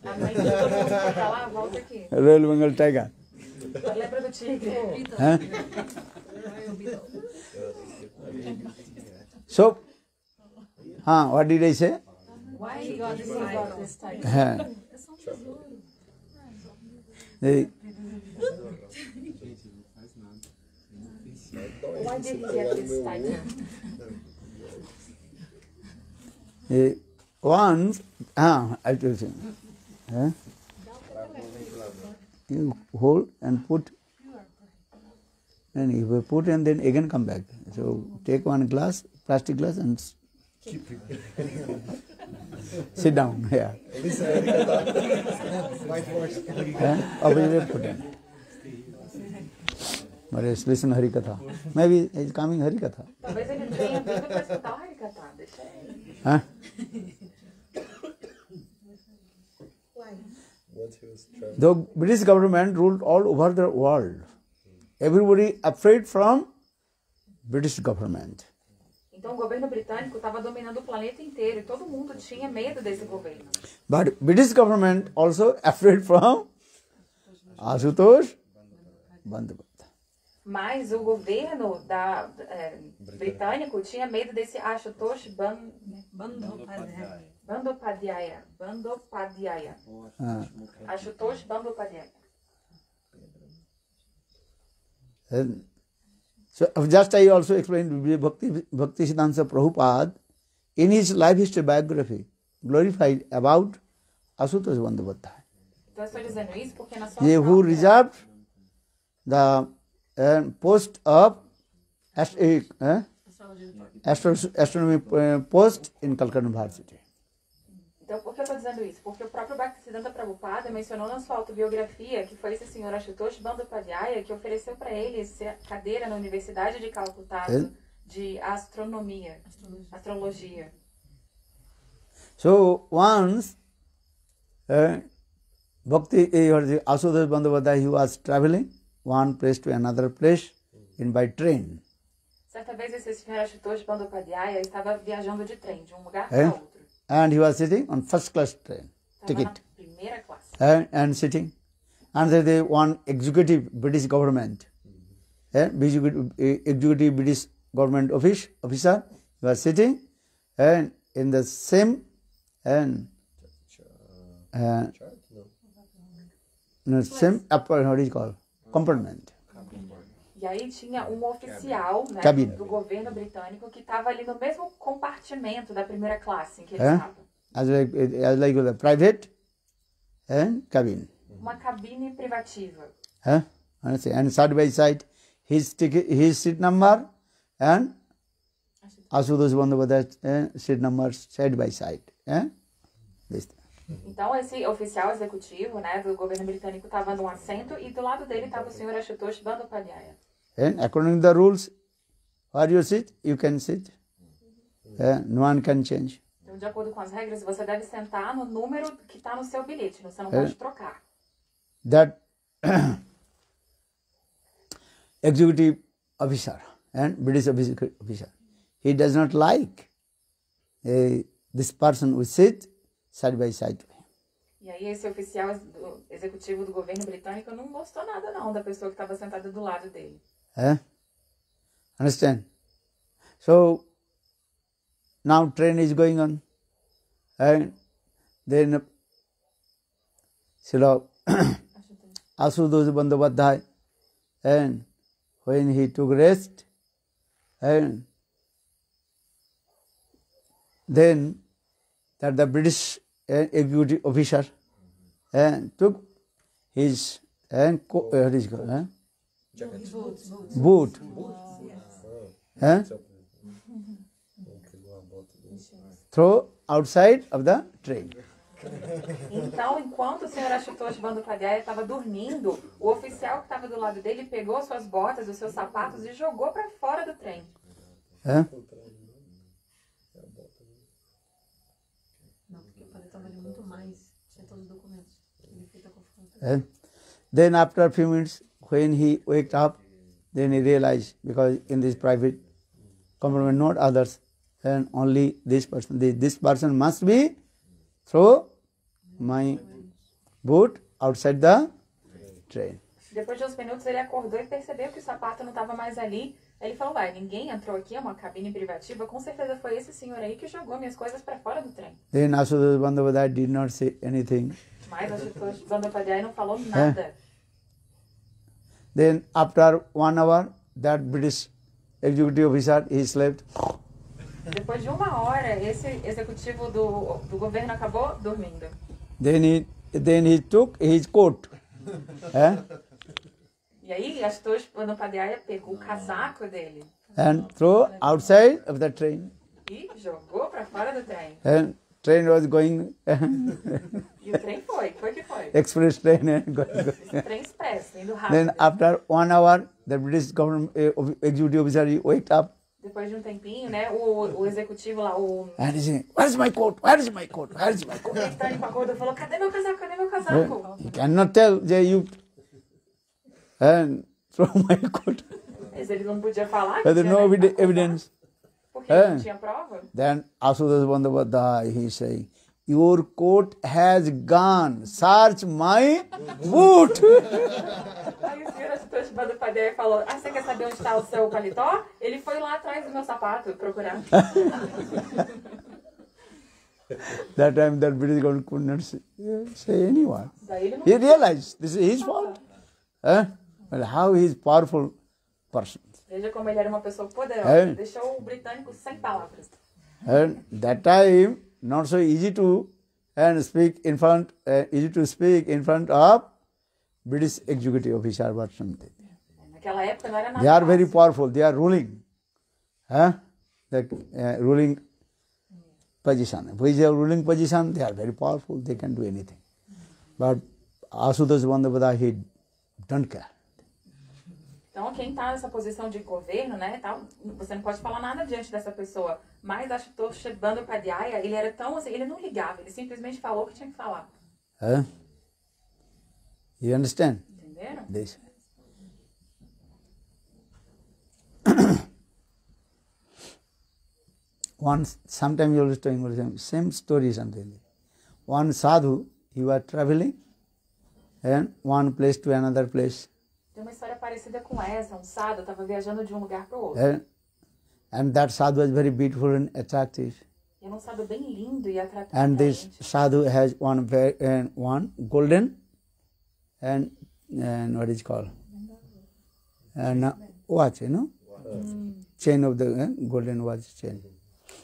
De. Royal Bengal Tiger. Lembra do tigre? Huh? So, huh, what did I say? Why he got this title? This title? Huh. The- Why did he get this title? the once, ah, I tell you, huh? You hold and put, and you put and then again come back. So take one glass, plastic glass, and keep it. sit down here. Huh? Opposite put in. But it's listen Hari Katha. Maybe it's coming Hari Katha. The British government ruled all over the world. Everybody afraid from British government. Então o governo britânico estava dominando o planeta inteiro e todo mundo tinha medo desse governo. But British government also afraid from Asutosh Bandhavata. Mas o governo da, é, britânico tinha medo desse Ashutosh Ban. Bandopadhyaya. Bandopadhyaya. Ah. Ashutosh Bandopadhyaya. And so just I also explained Bhakti, Bhakti Siddhanta Prabhupada in his life history biography glorified about Asutosh sua They who reserved the uh, post of ast- uh, astro- astronomy uh, post in Calcutta University. Então, por que eu estou dizendo isso? Porque o próprio Bhaktisiddhanta Prabhupada mencionou na sua autobiografia que foi esse senhor Ashutosh Bandhopadhyaya que ofereceu para ele essa cadeira na Universidade de Calcutá Ele? de astronomia, astrologia. So once uh, Bhakti is it, Asutosh Bandhavata he was traveling one place to another place in by train. Certa vez esse senhor Ashutosh Bandhopadhyaya estava viajando de trem de um lugar É? para outro. And he was sitting on first class train ticket. na and, and sitting. And there they one executive British government, eh, executive, executive British government office officer he was sitting, and in the same and uh, no, same upper what is it called compartment. E aí tinha um oficial né, Cabine. do governo britânico que estava ali no mesmo compartimento da primeira classe em que ele É? estava. As like as like the private and cabin. Uma cabine privativa. Huh? Understand? And side by side, his ticket, his seat number and Asutosh Bandhavata uh, seat number side by side. Eh? This. Então, esse oficial executivo né, do governo britânico estava num assento e do lado dele estava o senhor Ashutosh Bandhopadhyaya. And according to the rules, where you sit, you can sit. Eh, no one can change. Então, de acordo com as regras, você deve sentar no número que está no seu bilhete, você não É. pode trocar. That executive officer and British officer, he does not like eh, this person will sit side by side to him. E aí, esse oficial do- executivo do governo britânico não gostou nada não da pessoa que estava sentada do lado dele. Eh? Understand? So, now train is going on. And then Srila Asutosh Bandhavadhyay, and when he took rest, and then that the British uh, executive officer and took his and co- uh, what is boot, huh? throw outside of the train. Então, enquanto o senhor Ashutosh Bandopalhaya estava dormindo, o oficial que estava do lado dele pegou suas botas, os seus sapatos e jogou para fora do trem. Huh? Não, porque o paletó valia muito mais. Tinha todos os documentos. Ele fez a confronta. And then after a few minutes, when he waked up, then he realized because in this private compartment, not others, and only this person. This, this person must be throw my boot outside the train. Depois de uns minutos, ele acordou e percebeu que o sapato não estava mais ali. Ele falou, uai, ninguém entrou aqui, é uma cabine privativa. Com certeza foi esse senhor aí que jogou minhas coisas para fora do trem. Then Asutosh Bandhavadhyay did not say anything. Mas Ashutosh Bandopalhaya não falou nada. Then after one hour, that British executive officer he slept. Depois de uma hora, esse executivo do, do governo acabou dormindo. Then he then he took his coat. eh, E aí, Ashutosh Bandopalhaya pegou o casaco dele and throw outside of the train. e jogou para fora do trem. And train was going E o trem foi, foi que foi. express train and going. going. Trem expresso, indo Then rápido. after one hour, the British government uh, executive officer he waked up Depois de um tempinho, né, o, o executivo lá, o and he said, "Where's my coat? Where is my coat? Where is my coat?" britânico acordou e falou, cadê meu casaco, cadê meu casaco? He cannot tell, Jay, you and throw my coat. Mas ele não podia falar que there's no né, evi- casaco, evidence. Porque não Eh. tinha prova. Then Asutosh Bandhavadhyay he saying, "Your coat has gone. Search my boot." Aí o senhor Ashutosh Bandopalhaya falou, ah, você quer saber onde está o seu paletó? Ele foi lá atrás do meu sapato procurar. that time that British government could not say, say anyone. Daí ele não He realized this is his fault. Huh? Well, how he is powerful person. Veja como ele era uma pessoa poderosa. É. Deixou o britânico sem palavras. And that time not so easy to and speak in front, uh, easy to speak in front of British executive officer or something. They are very powerful. They are ruling. Huh? The uh, ruling position. If is a ruling position, they are very powerful. They can do anything. But Asutosh Bandhavadhyay, he don't care. Então, quem está nessa posição de governo, né, tal, você não pode falar nada diante dessa pessoa. Mas Ashutosh Bandopalhaya, ele era tão assim, ele não ligava, ele simplesmente falou o que tinha que falar. Huh? You understand Entenderam? this? Once, sometime you will telling me same, same story something. One sadhu, he was traveling and one place to another place. Tem uma história parecida com essa. Um sado estava viajando de um lugar para o outro. And, and that sadhu was very beautiful and attractive. E era um sado bem lindo e atrativo. And this sadhu has one ve- and one golden and and what is called and uh, watch, you know, chain of the uh, golden watch chain.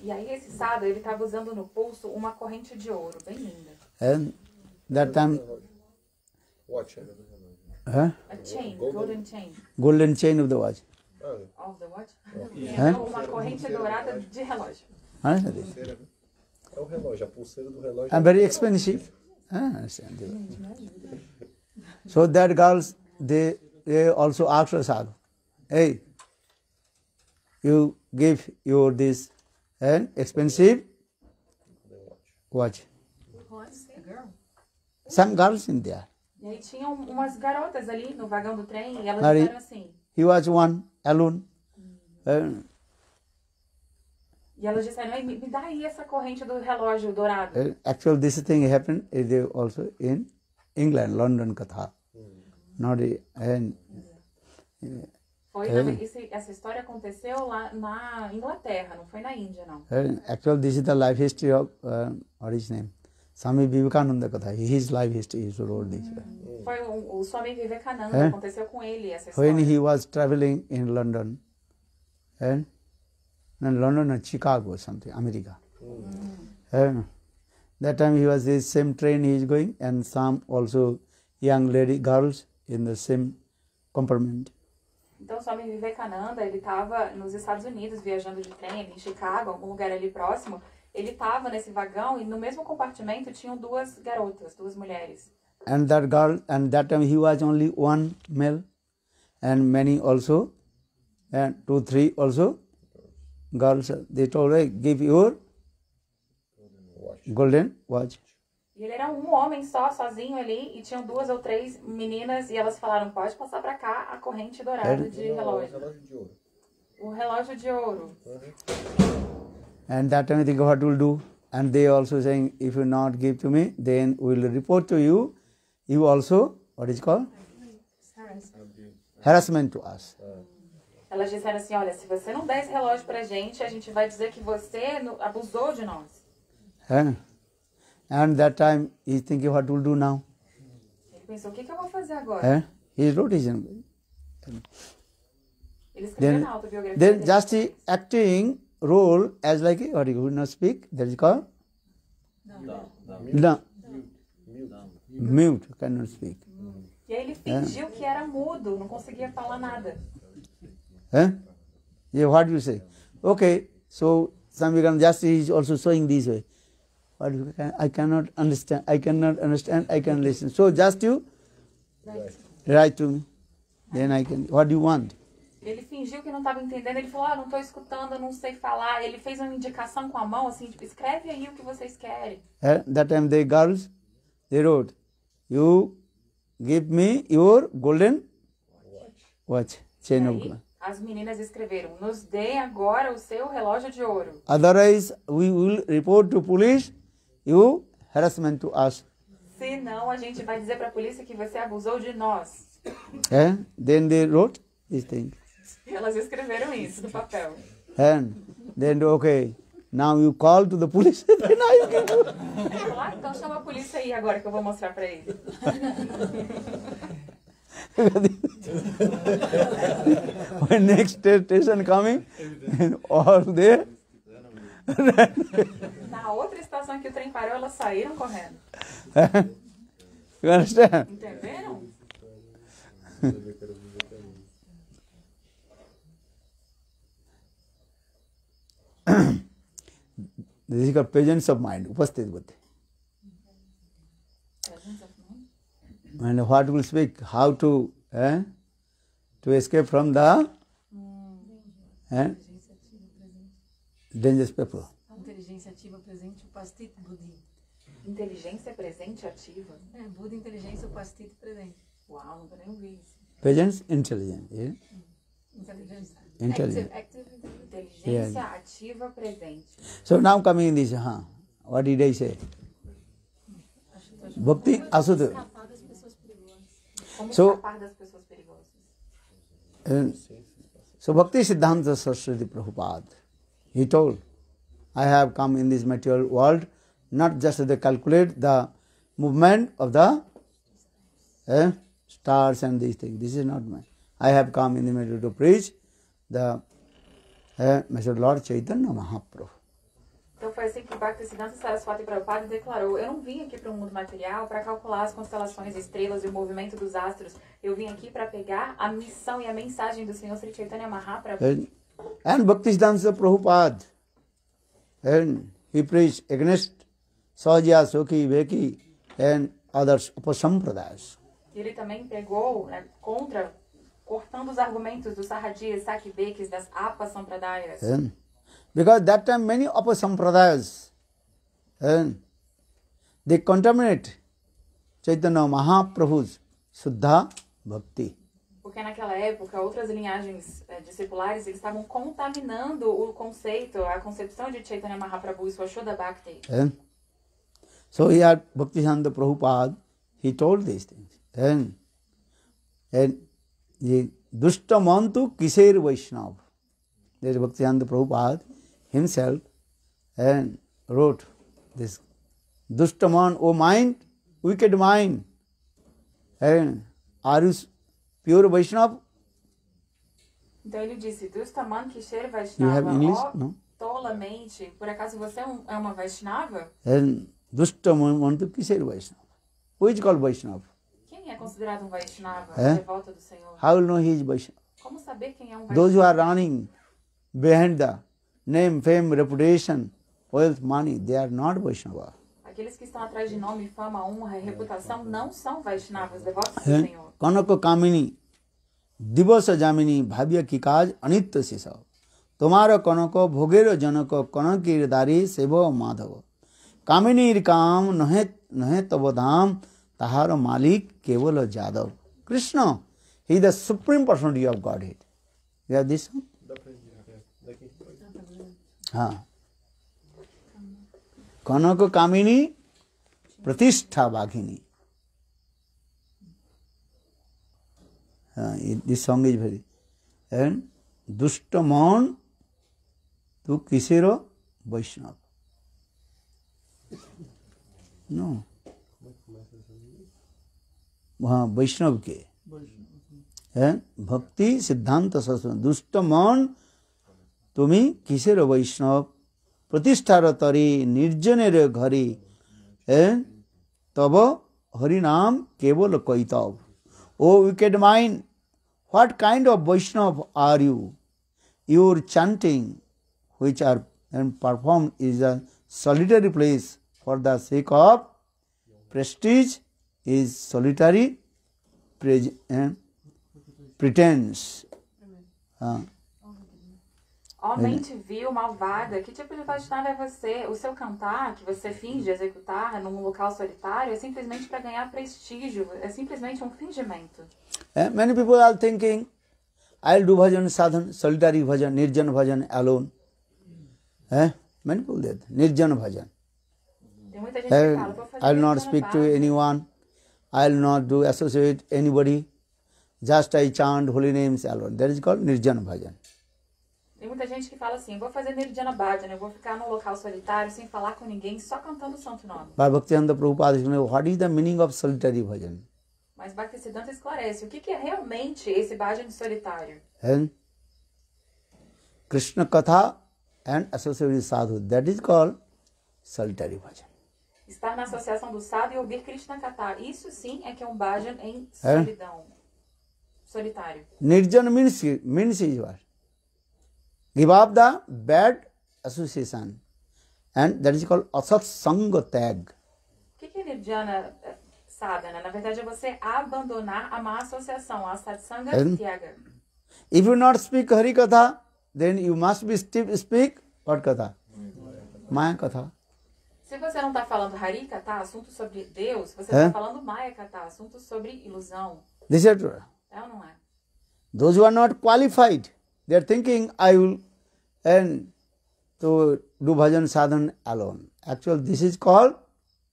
E aí esse sado, ele estava usando no pulso uma corrente de ouro, bem linda. And that time, Watch. Huh? A chain, golden chain. golden chain of the watch. Of the watch? Hã? Então, uma corrente dourada de relógio. Understand this? É o um relógio, a pulseira do relógio. Ah, and very expensive. Ah, understand? So that girls, they, they also asked the sadhu, hey, you give your this and expensive watch. Girl. Some girls in there. E aí tinham umas garotas ali no vagão do trem e elas disseram assim. He was one alone. And, E elas disseram, me, me dá aí essa corrente do relógio dourado. uh, actually, this thing happened uh, they also in England, London Katha. Not and, uh, Foi na- esse- essa história aconteceu lá na Inglaterra, não foi na Índia, não. And actually, this is the life history of uh, what is his name? Swami Vivekananda Katha. His life history he wrote this. Foi o, Swami Vivekananda, É. aconteceu com ele essa história. When he was traveling in London, eh? and no, London or Chicago or something, America. And that time he was the same train he is going, and some also young lady girls in the same compartment. Então, Swami Vivekananda, ele estava nos Estados Unidos viajando de trem, em Chicago, algum lugar ali próximo. Ele estava nesse vagão e no mesmo compartimento tinham duas garotas, duas mulheres. And that girl, and that time he was only one male, and many also, and two, three also girls. They told, hey, give your golden watch. E ele era um homem só, sozinho ali, e tinham duas ou três meninas, e elas falaram, pode passar pra cá a corrente dourada de relógio. relógio de ouro. O relógio de ouro. And that time I think what will do? And they also saying, if you not give to me, then we will report to you. You also, what is called? Harassment to us. Elas disseram assim, olha, se você não der esse relógio pra gente, a gente vai dizer que você abusou de nós. And that time he's thinking what will do now. Ele pensou, o que, que eu vou fazer agora? He wrote his Ele escreveu then, na autobiografia then just acting role as like a, what you would not speak, that is called? No. Mute, cannot speak. E aí ele fingiu que era mudo, não conseguia falar nada. Yeah, what do you say? Okay, so some Vivekananda just is also showing this way. What you can, I cannot understand, I cannot understand, I can listen. So just you write to me. Then I can, what do you want? Ele fingiu que não estava entendendo, ele falou, ah, não estou escutando, não sei falar. Ele fez uma indicação com a mão, assim, tipo, escreve aí o que vocês querem. Eh, That time the girls, they wrote, you give me your golden watch, chain of gold. as meninas escreveram, nos dê agora o seu relógio de ouro. Otherwise, we will report to police, you harassment to us. Senão a gente vai dizer para a polícia que você abusou de nós. Eh? Then they wrote this thing. Elas escreveram isso no papel. And then, okay, now you call to the police, then I ah, então chama a polícia aí agora que eu vou mostrar para ele. when next station coming, all there. Na outra estação que o trem parou, elas saíram correndo. you understand? Entenderam? This is called presence of mind, upasthit buddhi. And what will speak, how to, eh, to escape from the eh, dangerous people. Inteligência ativa presente, upasthit buddhi. Inteligência presente ativa. É, Buda, inteligência, upasthit presente. Uau, nunca nem ouvi isso. Presence, intelligence. Yeah? Inteligência. Intelligent. Active, active. Presente. So now coming in this, huh? What did I say? Bhakti Asuda. Escapar das pessoas perigosas. Como So- escapar das pessoas perigosas. And so Bhakti Siddhanta Saraswati Prabhupada, he told, I have come in this material world not just to calculate the movement of the eh, stars and these things. This is not my. I have come in the material to preach the eh, message of Lord Chaitanya Mahaprabhu. Então foi assim que o Bhaktisiddhanta Saraswati Prabhupada declarou: Eu não vim aqui para o mundo material para calcular as constelações, estrelas e o movimento dos astros. Eu vim aqui para pegar a missão e a mensagem do Senhor Sri Chaitanya Mahaprabhu. And, and Bhaktisiddhanta Prabhupada, and he preached against Sokhi, Veki, and others, Upasampradayas. Ele também pegou né, contra, cortando os argumentos dos Sahajiyas, Sakivekis, das Apas Sampradayas. And because that time many Upasampradayas, and they contaminate Chaitanya Mahaprabhu's Suddha Bhakti. Porque naquela época, outras linhagens eh, discipulares eles estavam contaminando o conceito, a concepção de Chaitanya Mahaprabhu e sua Shuddha Bhakti. And so here Bhaktisiddhanta Prabhupada, he told these things. And, and he Dustamantu Kisher Vaishnav. There is Bhaktivedanta Prabhupada himself and wrote this Dustaman, O mind, wicked mind. And are you pure Vaishnav? Então ele disse, Dustaman Kishir Vaishnava, English? ó No? tolamente, por acaso você é, um- uma Vaishnava? And Dustamantu Kisher Vaishnav. Who is called Vaishnav? Quem é considerado um Vaishnava, É? devoto do Senhor? How will know he is Vaishnav? Como saber quem é um Those who Vaishnava? are running behind the name, fame, reputation, wealth, money, they are not Vaishnava. Aqueles que estão atrás de nome, fama, honra e reputação não são Vaishnavas, devotos do हैं? Senhor. कनक कामिनी दिवस जामिनी भाव्य की काज अनित्य शेष তোমার কনক ভোগের জনক কনকের দ্বারে সেব মাধব কামিনীর কাম নহে নহে তব ধাম তাহার মালিক কেবল Yadav Krishna he the supreme personality of Godhead you have this হ্যাঁ কনক কামিনী প্রতিষ্ঠা বাঘিনী Uh, it- this song is very. And Dushtamon tu Kisero Vaishnav. No. वहाँ वैष्णव के। हैं? भक्ति, सिद्धांत, शास्त्र। दुष्ट मन, तुम्हें किसेर वैष्णव? प्रतिष्ठार तरी, निर्जने रे घरी। हैं? तब हरि नाम केवल कैतव। ओ wicked mind what kind of Vaishnava are you your chanting which are and perform is a solitary place for the sake of prestige is solitary pre- eh, pretense. Ah, Ó mente vil, malvada, que tipo de Vaishnava é você? O seu cantar, que você finge executar num local solitário, é simplesmente para ganhar prestígio, é simplesmente um fingimento. eh, many people are thinking, I'll do bhajan sadhan, solitary bhajan, nirjan bhajan alone. Eh? Many people did nirjan bhajan. Tem muita gente que Eh, fala, vou fazer I'll not speak to Bhajan. I'll not do associate anybody. Just I chant holy names alone. That is called nirjan bhajan. Tem muita gente que fala assim, vou fazer Nirjana Bhajan, eu vou ficar num local solitário sem falar com ninguém, só cantando o santo nome. But Bhaktivedanta Prabhupada what is the meaning of solitary bhajan? Mas Bhaktisiddhanta esclarece, o que, que é realmente esse Bhajan solitário? And Krishna Katha and associated with sadhu. That is called solitary bhajan. Estar na associação do sadhu e ouvir Krishna Katha. Isso sim é que é um Bhajan em É? solidão. Solitário. Nirjan means, means is what? Give up the bad association. And that is called asat sanga tag. O que, que é Nirjana eh, Sadhana? Na verdade é você abandonar a má associação, a satsanga tyaga. If you not speak Hari Katha, then you must be speak what Katha? Maya Katha. Se você não está falando Hari Katha, assunto sobre Deus, você está falando Maya Katha, assunto sobre ilusão. This is true. É ou não é? Those who are not qualified, they are thinking, I will and to do bhajan sadhan alone. Actually, this is called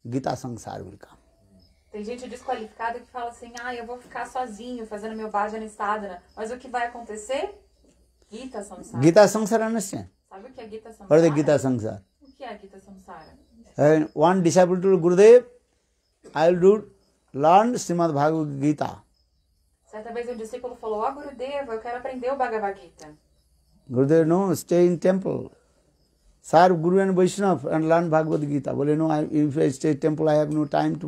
Gita Sangsar will come. Tem gente desqualificada que fala assim, ah, eu vou ficar sozinho fazendo meu bhajan sadhana. Mas o que vai acontecer? Gita Samsara. Gita Sangsar, understand? Sabe o que é Gita Samsara? What is Gita Sangsar? O que é Gita Samsara? And one disciple to Gurudev, I will do learn Srimad Bhagavad Gita. Certa vez um discípulo falou, ó Gurudeva, eu quero aprender o Bhagavad Gita. Gurudev, no, stay in temple. Serve Guru and Vaishnav and learn Bhagavad Gita. Well, no, I, if I stay temple, I have no time to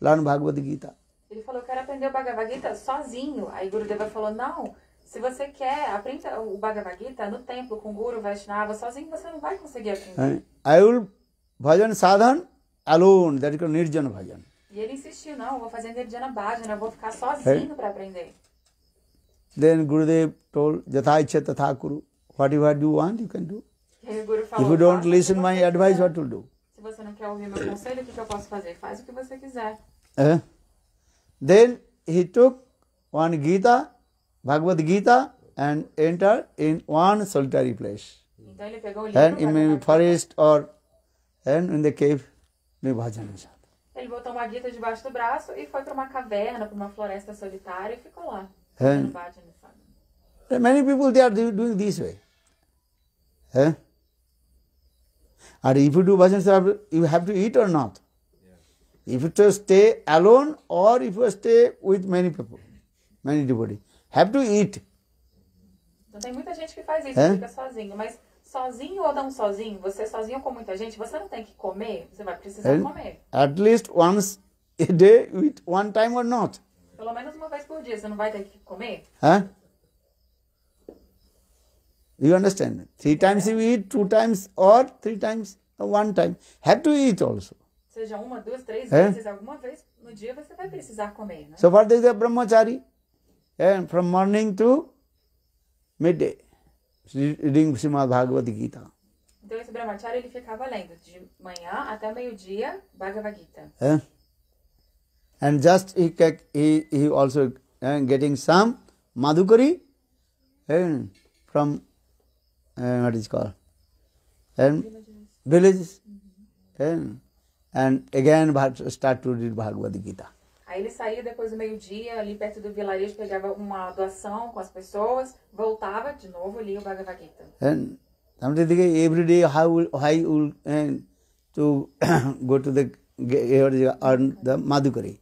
learn Bhagavad Gita. Ele falou, eu quero aprender o Bhagavad Gita sozinho. Aí Gurudeva falou, não, se você quer, aprenda o Bhagavad Gita no templo com Guru, Vaishnava, sozinho você não vai conseguir aprender. And I will bhajan sadhan alone that is निर्जन भजन। देन Gurudev told जथा इच्छे तथा करू what you want you can do if you don't listen my advice what to do then he took one Gita Bhagavat Gita and enter in one solitary place and in forest or and in the cave, sadhan. ele botou uma Gita debaixo do braço e foi para uma caverna, para uma floresta solitária e ficou lá. And fala. many people they are do- doing this way. Eh? And if you do bhajan, you have to eat or not. If you to stay alone or if you stay with many people, many devotees, have to eat. Então tem muita gente que faz isso, É? fica sozinho. Mas sozinho ou não sozinho, você sozinho ou com muita gente, você não tem que comer, você vai precisar And comer. at least once a day, eat one time or not. Pelo menos uma vez por dia, você não vai ter que comer? Huh? You understand? Three times you eat, two times or three times or one time. Have to eat also. Seja uma, duas, três vezes, alguma vez no dia você vai precisar comer, né? So what is the brahmachari? And from morning to midday, reading Srimad Bhagavad Gita. Então esse brahmachari ele ficava lendo de manhã até meio-dia Bhagavad Gita. eh? And just he, he, he also eh, getting some madhukari eh, from eh, what is called and villages eh, and again start to read Bhagavad Gita. Aí ele saía depois do meio-dia, ali perto do vilarejo, pegava uma doação com as pessoas, voltava de novo, lia o Bhagavad Gita. And somebody every day how you will eh, to go to the it, earn the madhukari.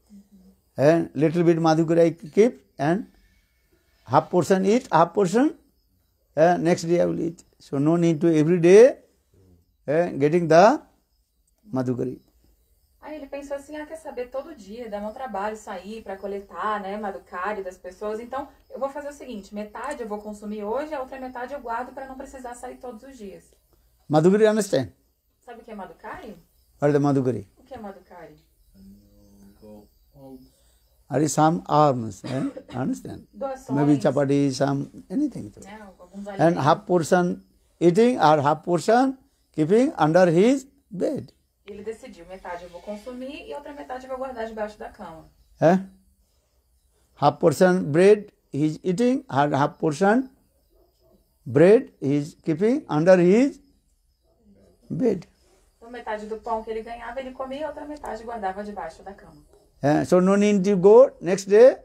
And little bit madhukari I keep and half portion eat, half portion eh, next day I will eat. So no need to every day eh, getting the madhukari. Aí ele pensou assim, ah, quer saber, todo dia dá meu trabalho sair para coletar, né, maducário das pessoas, então eu vou fazer o seguinte, metade eu vou consumir hoje, a outra metade eu guardo para não precisar sair todos os dias. Madhukari understand? Sabe o que é maducário? What is the madhukari? O que é maducário? Are some arms? Eh? Understand? Doações, Maybe chapati, some anything. alguns and half portion eating or half portion keeping under his bed. Ele decidiu, metade eu vou consumir e outra metade eu vou guardar debaixo da cama. Eh? Half portion bread he is eating, half portion bread he is keeping under his bed. Então metade do pão que ele ganhava ele comia e outra metade guardava debaixo da cama. Eh, so no need to go next day.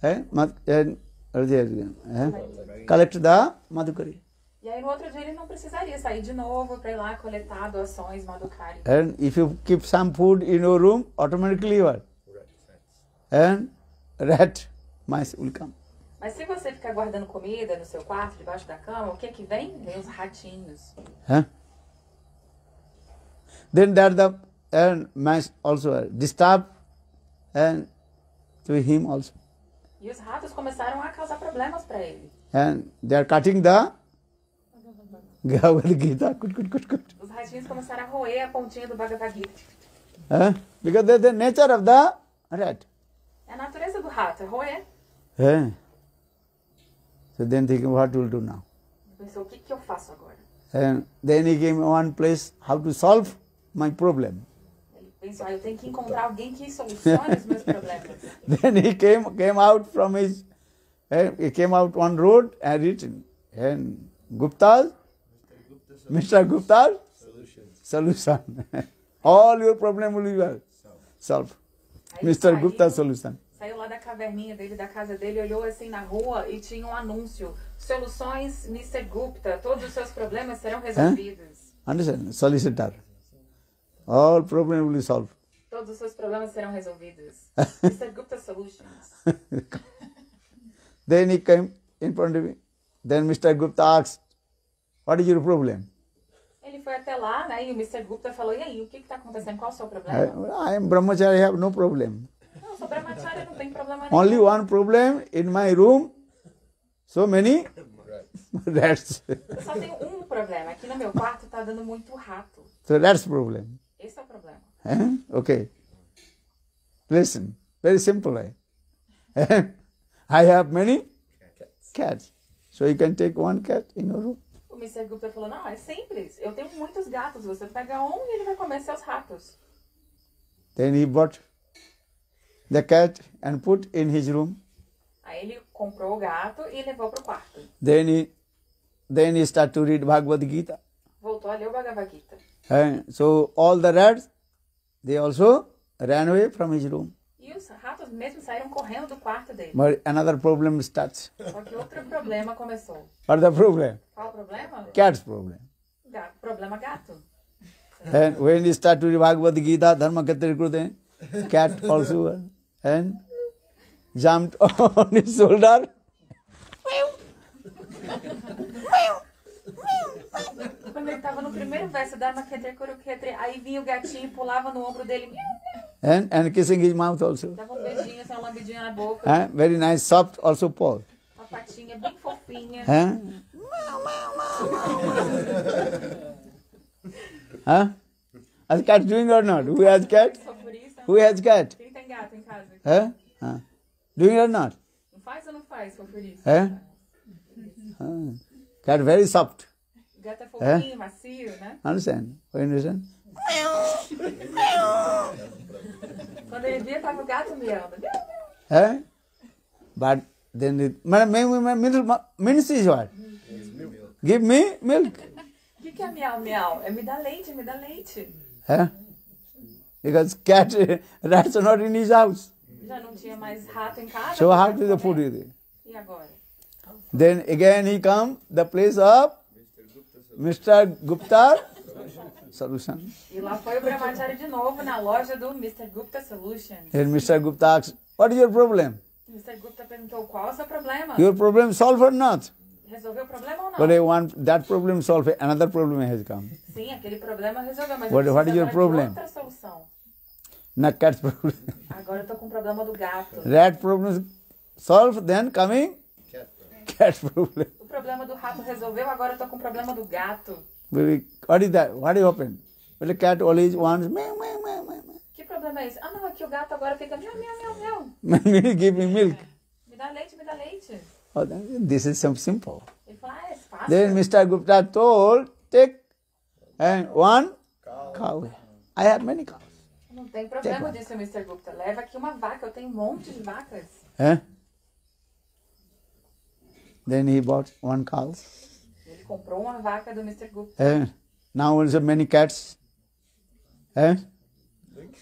Is it, eh? Collect the madhukari. E aí no outro dia ele não precisaria sair de novo para ir lá coletar doações maducário. And if you keep some food in your room, automatically what? And rat mice will come. Mas se você ficar guardando comida no seu quarto, debaixo da cama, o que que vem? Vem os ratinhos. Huh? Then that the and mice also disturb and to him also. E os ratos começaram a causar problemas para ele. And they are cutting the Bhagavad Gita. Os ratinhos começaram a roer a pontinha do Bhagavad Gita. Huh? Because that's the nature of the rat. É a natureza do rato, é roer. Eh? So then thinking what will do now. Pensou, o que que eu faço agora? And then he came one place how to solve my problem. Ele pensou, ah, eu tenho que encontrar alguém que solucione os meus problemas. then he came came out from his eh, he came out one road and written and Gupta's Mr. Gupta's solution. All your problem will be solved. Mr. saiu- Gupta's solution. Saiu lá da caverninha dele, da casa dele, olhou assim na rua e tinha um anúncio. Soluções Mr. Gupta, todos os seus problemas serão resolvidos. Understand? Solicitor. All problem will be solved. Todos os seus problemas serão resolvidos. Mr. Gupta Solutions. then he came in front of me. Then Mr. Gupta asked, What is your problem? Foi até lá, né? E o Mr. Gupta falou: E aí, o que está acontecendo? Qual é o seu I, problema? I am brahmachari, I have no problem. Não, sou brahmacharya, não tem problema nenhum. Only one problem in my room, so many rats. Eu só tenho um problema. Aqui no meu quarto tá dando muito rato. so that's problem. Esse é o problema. Eh? Okay. Listen, very simple. eh? I have many cats. So you can take one cat in your room. O Mr. Gupta falou: Não, é simples. Eu tenho muitos gatos. Você pega um e ele vai comer seus ratos. Then he bought the cat and put in his room. Aí ele comprou o gato e levou pro quarto. Then he then he started to read Bhagavad Gita. Voltou a ler o Bhagavad Gita. And so all the rats they also ran away from his room. E E os ratos mesmo saíram correndo do quarto dele. But another problem starts. Só que outro problema começou. What's the problem? Qual o problema? Cat's problem. Ga- problema gato. And when you start to read Bhagavad Gita, Dharma Khatri Krute, cat also and jumped on his shoulder. Quando ele tava no primeiro verso da Maketre Kuruketre, aí vinha o gatinho e pulava no ombro dele. And, and kissing his mouth also. Dava um beijinho, assim, uma lambidinha na boca. Eh? Very nice, soft also paw. Uma patinha bem fofinha. Huh? huh? Has cat doing or not? Who has cat? Who has cat? Quem tem gato em casa? Huh? Huh? Doing or not? Não faz ou não faz, isso? Huh? Huh. Cat very soft. Gato é fofinho, macio, né? Understand? You understand? Quando ele via, tava o gato miando. Eh? But then it, ma- ma- milk means is what? Give me milk. O que, que é miau, miau? É me dá leite, me dá leite. Huh? Because cat rats are not in his house. Já não tinha mais rato em casa. So how to the food it? E agora? Then again he come the place of Mr. Gupta solution. E lá foi o Brahmachari de novo na loja do Mr. Gupta Solutions. Then Mr. Gupta asks, What is your problem? Mr. Gupta perguntou qual é o seu problema? Your problem solved or not? Resolveu o problema ou não? But I want that problem solved, another problem has come. Sim, aquele problema resolveu, mas What- eu what preciso is your problem? outra solução. Not cat's problem. Agora eu tô com o problema do gato. Rat problem solved, then coming cat problem. O problema do rato resolveu, agora eu tô com o problema do gato. What is that? What happened? Well, the cat always wants meow, meow, meow, meow. Que problema é esse? Ah, não, aqui o gato agora fica miau, miau, miau, miau. Give me milk. Me dá leite, me dá leite. Oh, then this is some simple. Ele fala, ah, é fácil. Then Mr. Gupta told, take and one cow. I have many cows. Não tem problema disso, Mr. Gupta. Leva aqui uma vaca, eu tenho um monte de vacas. Eh? Then he bought one cow. Ele comprou uma vaca do Mr. Gupta. Eh? Now also many cats. Eh?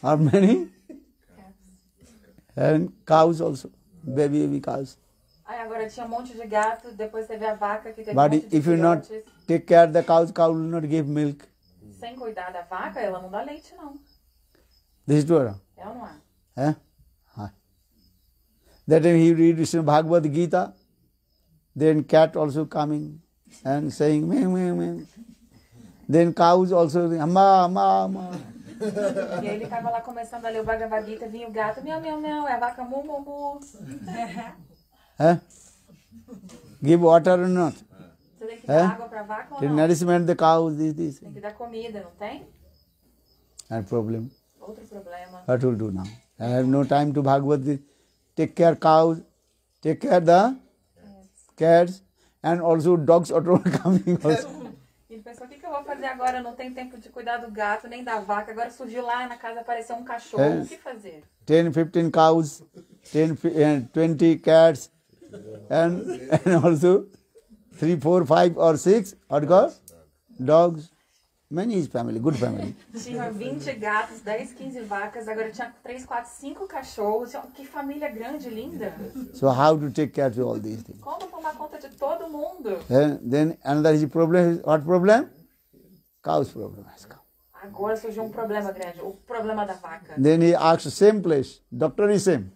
Or many? Cats? And cows also. Baby, baby cows. Aí agora tinha um monte de gato, depois teve a vaca que teve um But monte de if you not filhotes. take care of the cows, cow will not give milk. Sem cuidar da vaca, ela não dá leite, não. This is true. É ou não é? Eh? That time he read Bhagavad Gita. Then cat also coming and saying meow meow meow. Then cows also amma amma amma. E aí ele tava lá começando a ler o Bhagavad Gita, vinha o gato, miau, miau, miau, é a vaca mu, mu, mu. Eh? Give water or not? Você tem que dar água pra vaca ou The não? nourishment the cows this this. Tem que dar comida, não tem? And problem. Outro problema. What will do now? I have no time to Bhagavad Gita. Take care cows, take care the cats, and also dogs are coming also. E ele pensou, o que, que eu vou fazer agora? Eu não tenho tempo de cuidar do gato nem da vaca. Agora surgiu lá na casa, apareceu um cachorro. É. O que fazer? 10, 15 cows, 10, fi- and 20 cats, and, and also 3, 4, 5 or 6 or God, dogs. Many is family, good family. Tinha 20 gatos, 10, 15 vacas, agora tinha 3, 4, 5 cachorros. Que família grande, linda. So how to take care of all these things? Como tomar conta de todo mundo? Then, then another is problem. What problem? Cow's problem has come. Agora surgiu um problema grande, o problema da vaca. Then he asked same place. Doctor is same.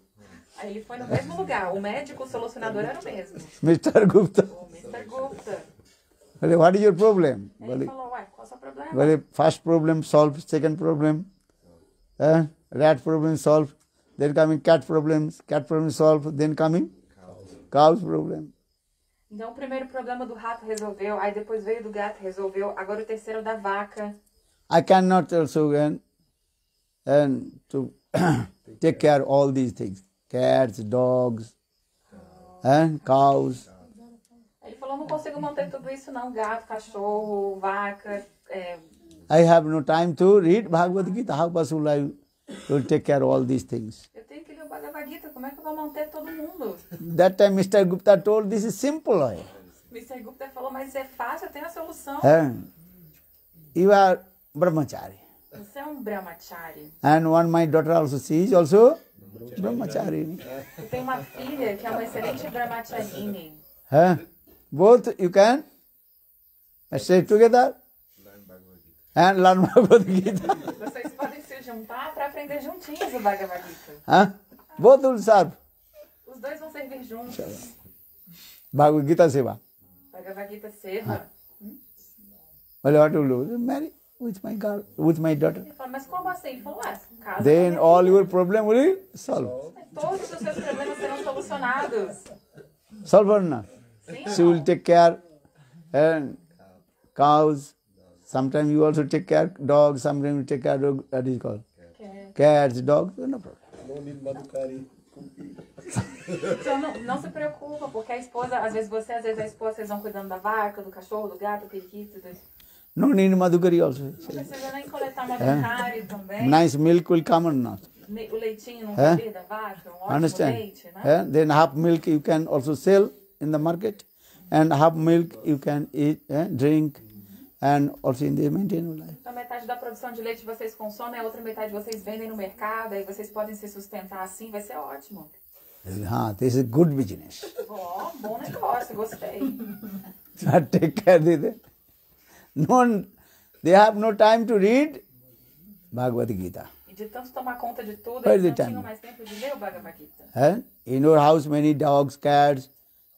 Aí ele foi no mesmo lugar. O médico, o solucionador era o mesmo. Mr. Gupta. O Mr. Gupta. Well, what is your problem? Ele falou, ué, well, first problem solved, second problem, eh, rat problem solved, then coming cat problems, cat problem solved, then coming cow's problem. Então o primeiro problema do rato resolveu, aí depois veio do gato, resolveu. Agora o terceiro da vaca. I cannot also and, and to take care all these things, cats, dogs, and cows. Ele falou, não consigo manter tudo isso não, gato, cachorro, vaca. I have no time to read Bhagavad Gita. How possible I will take care of all these things? eu tenho que ler o Bhagavad Gita, como é que eu vou manter todo mundo? That time Mr. Gupta told this is simple. Mr. Gupta falou, mas é fácil, tenho a solução. You are brahmachari. Você é um brahmachari. And one my daughter also, she is also Brahmacharini. Eu tenho uma filha que é uma excelente brahmacharini. Huh? Both you can stay together and learn Bhagavad Gita. Vocês podem se juntar para aprender juntinhos o Bhagavad Gita. Huh? Both will serve. Os dois vão servir juntos. Bhagavad Gita Seva. Bhagavad Gita Seva. Well, what to do? Marry with my girl, with my daughter. Mas como assim? Ah, casa. Then com a all your problem will solve. Todos os seus problemas serão solucionados. Solve or not? Sim, She will take care and cows. Sometimes you also take care dogs. Sometimes you take care dog. What is called? Que- Cats, dogs. No problem. No need Madhukari. Então não, não se preocupa, porque a esposa, às vezes você, às vezes a esposa, vocês vão cuidando da vaca, do cachorro, do gato, do periquito. Do... Não No need madhukari also. precisa nem coletar maducário também. Nice milk will come or not. Ne- O leitinho não É? vai vir da vaca, um ótimo Understand? leite, né? Eh? Then half milk you can also sell in the market, and half milk you can eat, eh, drink, and also in the maintain your life. Então metade da produção de leite vocês consomem, a outra metade vocês vendem no mercado, aí vocês podem se sustentar assim, vai ser ótimo. Ah, this is good business. Ó, bom negócio, gostei. Take care of it. No, they have no time to read Bhagavad Gita. E de tanto tomar conta de tudo, eles não tinham mais tempo de ler o Bhagavad Gita. Eh? In your house, many dogs, cats,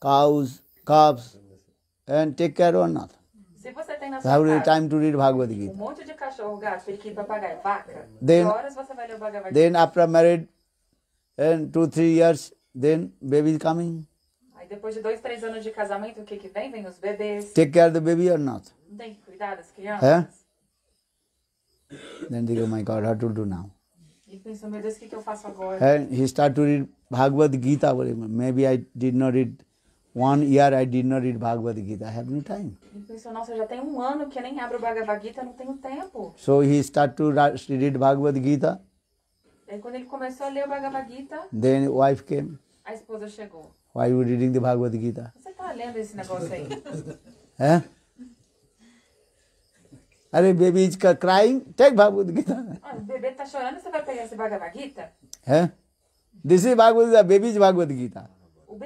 cows, calves, and take care or not. Se você tem na sua casa time to read Bhagavad um Gita. monte de cachorro, gato, periquito, papagaio, vaca, Then- que horas você vai ler o Bhagavad Gita? Then after married, and two, three years, then baby is coming. Aí depois de dois, três anos de casamento, o que que vem? Vem os bebês. Take care of the baby or not. Tem que cuidar das crianças? Then they go, my God, what to do now? E pensou, meu Deus, o que, que eu faço agora? And he start to read Bhagavad Gita. Maybe I did not read one year. I did not read Bhagavad Gita. I have no time. Ele pensou, nossa, já tem um ano que eu nem abro Bhagavad Gita, não tenho tempo. So he start to read Bhagavad Gita. Aí quando ele começou a ler o Bhagavad Gita, Then wife came. a esposa chegou. Why you reading the Bhagavad Gita? Você tá lendo esse negócio aí? Eh? Are baby is crying? Take Bhagavad Gita. Ah, o bebê tá chorando, você vai pegar esse Bhagavad Gita? Eh? This is Bhagavad Gita. Baby is Bhagavad Gita.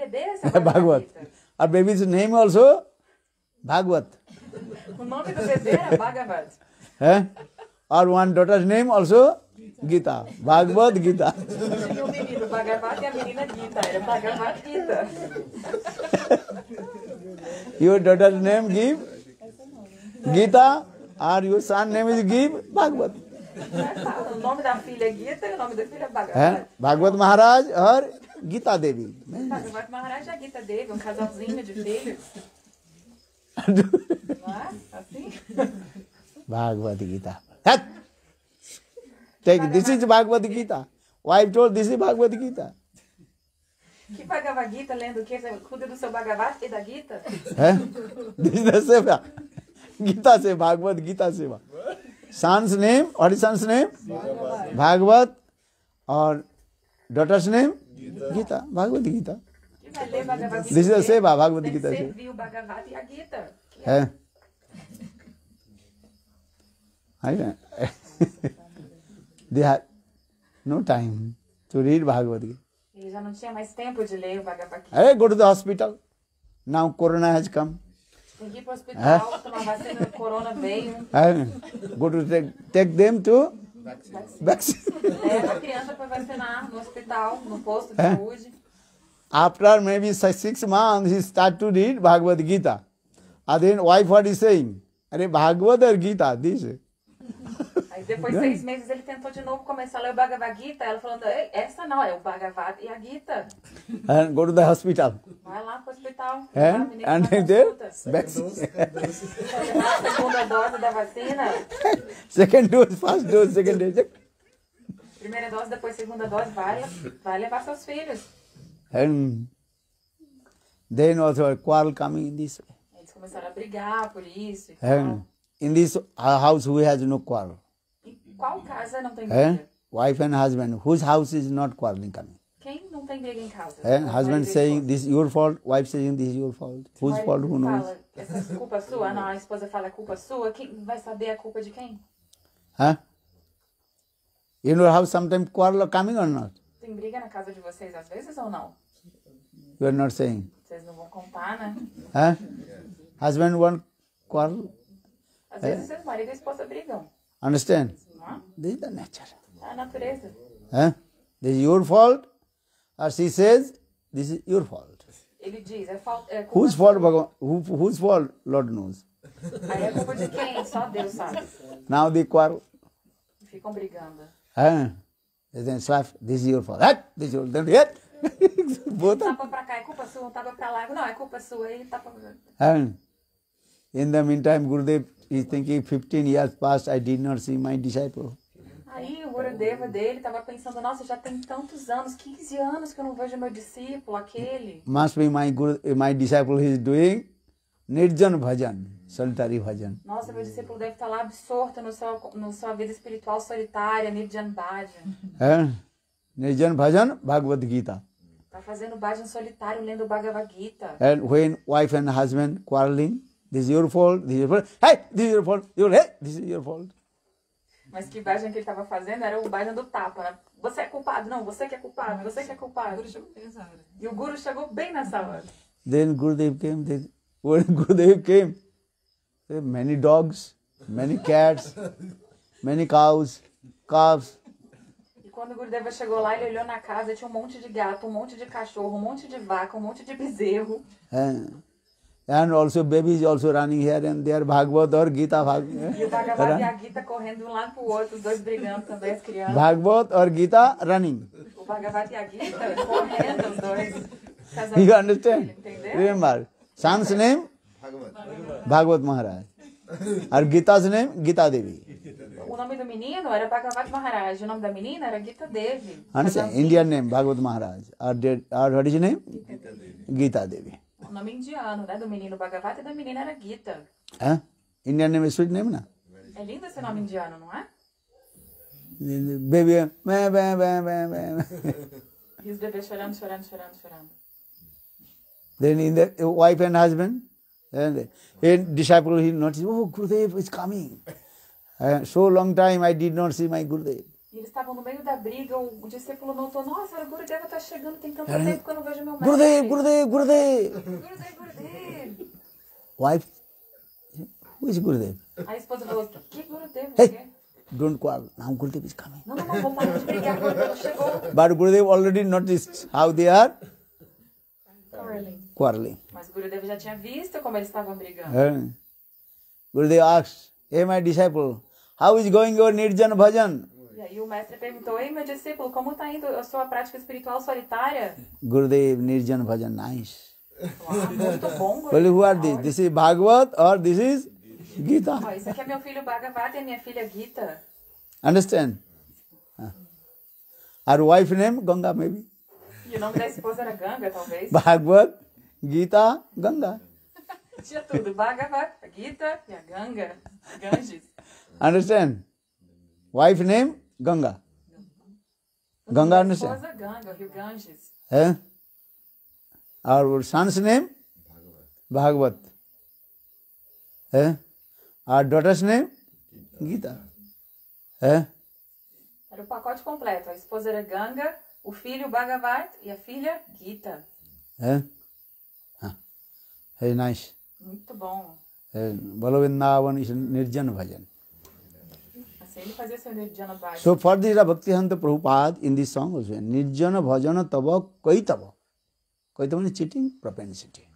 Bhagavat. Or baby's name also Bhagavat. Or one daughter's name also Gita. Bhagavat Gita. Your daughter's name give Gita or your son name is give Bhagavat. Bhagavat Maharaj or Gita Devi. Bhagavad Maharaj e a Gita Devi, um casalzinho de filhos. É? Assim? Bhagavad Gita. That. Take this is Bhagavad Gita. Wife told this is Bhagavad Gita. Que Bhagavad Gita lendo o quê? Cuida do seu Bhagavad e da Gita? Eh? This is the seva. Gita se Bhagavad Gita seva. Son's name, what is son's name? Bhagavad. Or daughter's name? Gita. Bhagavat Gita. This is seva Bhagavat Gita से। है। They have no time to read Bhagavat Gita. Eh go to the hospital now corona has come go to take Leva a criança para vacinar no hospital, no posto de É? saúde. After maybe six months, he start to read Bhagavad Gita. And then wife what is saying? Are Bhagavad Gita? This. Depois de seis meses ele tentou de novo começar a ler o Bhagavad Gita. Ela falando, "Ei, essa não, é o Bhagavad e a Gita. And go to the hospital. Vai lá pro hospital. vai lá, And, and there, vaccine. A segunda dose da vacina. second dose, first dose, second dose. Primeira dose, depois segunda dose. Vai, vai levar seus filhos. And then also a quarrel coming in this way. Eles começaram a brigar por isso e tal. And in this house, who has no quarrel? Qual casa não tem briga? Wife and husband, whose house is not quarreling coming? Quem não tem briga em casa? Os Husband saying this is your fault, wife saying this is your fault. Whose fault, who knows? Fala, essa é culpa sua? Não, a esposa fala é culpa sua. Quem vai saber a culpa de quem? Huh? In your house sometimes quarrel are coming or not? Tem briga na casa de vocês às vezes ou não? You are not saying. Vocês não vão contar, né? Huh? Husband one quarrel. Às vezes o marido e esposa brigam, Understand? This is the nature. É a natureza. Huh? This is your fault. Or she says, this is your fault. Ele diz, é, falta, é Whose fault, Bhagavan? Who, whose fault? Lord knows. Aí é culpa de quem? Só Deus sabe. Now they quarrel. Ficam brigando. They then slap, this is your fault. That, this is your then hit. Both are. Tapa pra cá, é culpa sua, um tapa pra lá. Não, é culpa sua, ele tapa pra in the meantime, Gurudev is thinking 15 years past, I did not see my disciple. Aí o Gurudeva dele tava pensando, nossa, já tem tantos anos, 15 anos que eu não vejo meu discípulo, aquele. Must be my Guru, my disciple is doing Nirjan Bhajan, solitary bhajan. Nossa, meu discípulo deve estar lá absorto no seu, no sua vida espiritual solitária, Nirjan Bhajan. Eh? Nirjan Bhajan, Bhagavad Gita. Tá fazendo Bhajan solitário, lendo Bhagavad Gita. And when wife and husband quarreling, this is your fault, this is your fault, hey, this is your fault, your, hey, this is your fault. Mas que Bhajan que ele tava fazendo era o Bhajan do tapa, né? Você é culpado, não, você que é culpado, você que é culpado. Chegou bem essa hora. E o Guru chegou bem nessa hora. Then Gurudev came, they, when Gurudev came, there were many dogs, many cats, many cows, calves. E quando o Gurudeva chegou lá, ele olhou na casa, tinha um monte de gato, um monte de cachorro, um monte de vaca, um monte de bezerro. eh, and also babies also running here and there, Bhagavad or Gita. E Bhagavad e Gita correndo um lado pro outro, dois brigando também, as crianças. Bhagavad or Gita running. E. You understand? Remember, son's name Bhagavad Maharaj. Or Gita's name Gita Devi. O nome do menino era Bhagavad Maharaj, o nome da menina era Gita Devi. Understand? Indian name Bhagavad Maharaj. Or, or what is his name? Gita Devi. Gita Devi. O nome indiano, né? Do menino Bhagavad e da menina era Gita. Huh? Indian name is sweet name, na? É lindo esse nome indiano, não é? Baby, meh, meh, meh, meh, meh. E os bebês chorando, chorando, chorando, chorando. Then in the wife and husband, and a disciple he noticed, oh, Gurudev is coming. Uh, so long time I did not see my Gurudev. E eles estavam no meio da briga, o discípulo notou, nossa, o Gurudeva tá chegando, tem tanto tempo que eu não vejo meu mestre. Gurudev, Gurudev, Gurudev. Gurudev, Gurudev. Wife, who is Gurudev? A esposa falou, que Gurudev? Hey, don't quarrel. Now Gurudev is coming. Não, não, não, vamos parar de brigar, Gurudev chegou. But Gurudev already noticed how they are quarreling. Mas Gurudev já tinha visto como eles estavam brigando. Eh? Gurudev asked, Hey, my disciple, how is going your Nirjan Bhajan? E aí o mestre perguntou, ei meu discípulo, como tá indo a sua prática espiritual solitária? Gurudev Nirjan Bhajan, nice. Uau, muito bom, Well, who are Gurudev. these? This is Bhagavad or this is Gita? Ó, isso aqui é meu filho Bhagavad e minha filha Gita. Understand? Our wife name Ganga maybe. E o nome da esposa era Ganga, talvez. Bhagavad, Gita, Ganga. Tinha tudo, Bhagavad, a Gita e a Ganga. Ganges. Understand? Wife name Ganga. Ganga understand? Ganga, rio Ganges. Eh? Our son's name Bhagavat. Eh? Our daughter's name Gita. Eh? Era o pacote completo. A esposa era Ganga, o filho Bhagavad e a filha Gita. Eh? Huh. Very nice. Muito bom. Eh, Balavindavan is Nirjan Bhajan. Ele fazia seu Nirjana Bhajan. So for this Bhaktivedanta Prabhupada in this song also, Nirjana Bhajana Tava Kaitava. Kaitava means cheating propensity.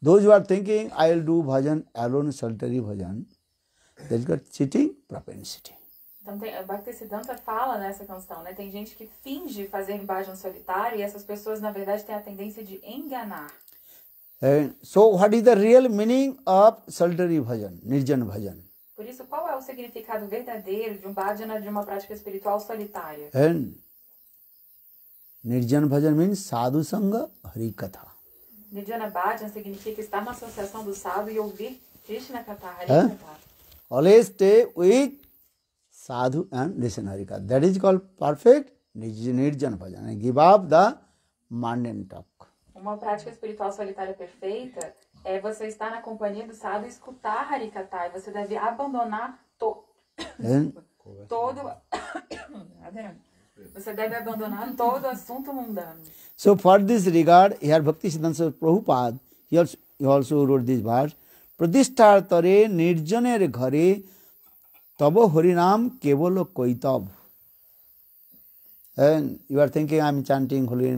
Those who are thinking, I will do bhajan alone, solitary bhajan, they got cheating propensity. Então, tem, a Bhaktisiddhanta fala nessa canção, né? Tem gente que finge fazer bhajan solitário e essas pessoas, na verdade, têm a tendência de enganar. And so what is the real meaning of solitary bhajan, nirjan bhajan? Por isso, qual é o significado verdadeiro de um bhajana, de uma prática espiritual solitária? And nirjan bhajan means sadhu sangha hari katha. Nirjana Bhajan significa estar na associação do sadhu e ouvir Krishna Katha, Hari? Katha. Always stay with sadhu and listen hari katha. That is called perfect nij- nirjan bhajan. And give up the mundane talk. Uma prática espiritual solitária perfeita é você estar na companhia do sábio e escutar Harikatai. Você deve abandonar to... todo. você deve abandonar todo assunto mundano. So, for this regard, here Bhakti Siddhanta Prabhupada, he also, he also wrote this verse. प्रतिष्ठा तरे निर्जनेर घरे तब हरिनाम केवल कैतब You are thinking thinking I am chanting holy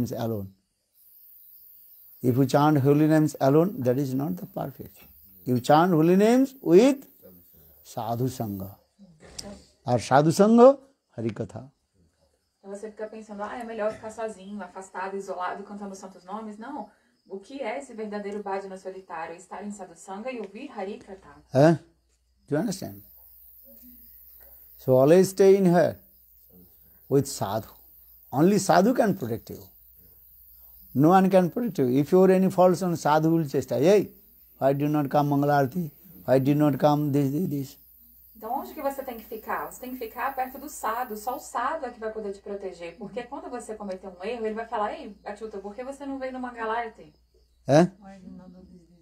If you chant holy names alone, that is not the perfect. You chant holy names with sadhu sangha. Or sadhu sangha, harikatha. Você fica pensando, ah, é melhor ficar sozinho, afastado, isolado, cantando os santos nomes. Não. O que é esse verdadeiro bhajana solitário? Estar em sadhusanga e ouvir Harikatha. Huh? Do you understand? So always stay in here with sadhu. Only sadhu can protect you. No one can protect you. If you are any faults on sadhu will chastise. Hey, why did not come Mangalarti? Why did not come this, this, this? Então onde que você tem que ficar? Você tem que ficar perto do sado. Só o sado é que vai poder te proteger. Porque quando você cometer um erro, ele vai falar, ei, Achuta, por que você não veio no Mangalarti? Eh?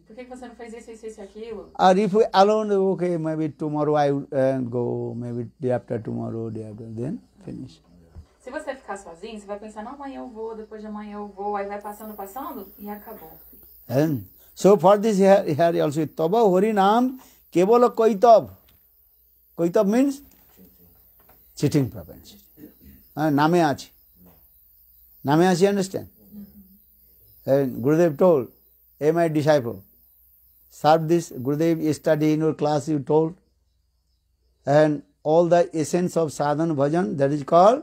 Por que você não fez isso, isso, isso aquilo? Or if we alone, okay, maybe tomorrow I uh, go, maybe day after tomorrow, day after, then finish. Se você ficar sozinho, você vai pensar, não, amanhã eu vou, depois de amanhã eu vou, aí vai passando, passando e acabou. And so for this here, here also Tava Harinam Kevala Kaitab. Kaitab means cheating province. নামে আছে নামে understand and gurudev told a my disciple serve this gurudev study in your class you told and all the essence of sadhan bhajan that is called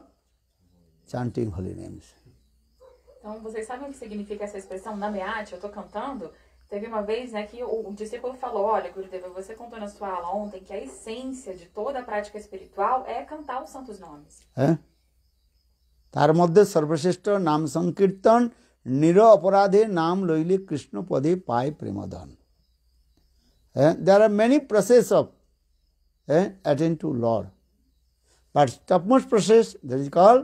chanting holy names. Então, vocês sabem o que significa essa expressão nameate? Eu tô cantando. Teve uma vez né, que o, o discípulo falou: Olha, Gurudeva, você contou na sua aula ontem que a essência de toda a prática espiritual é cantar os santos nomes. হ্যাঁ তার মধ্যে সর্বশ্রেষ্ঠ নাম সংকীর্তন নির অপরাধে নাম লইলে কৃষ্ণ পদে পায় প্রেমধন দেয়ার are many process of attend two Lord but topmost process that is call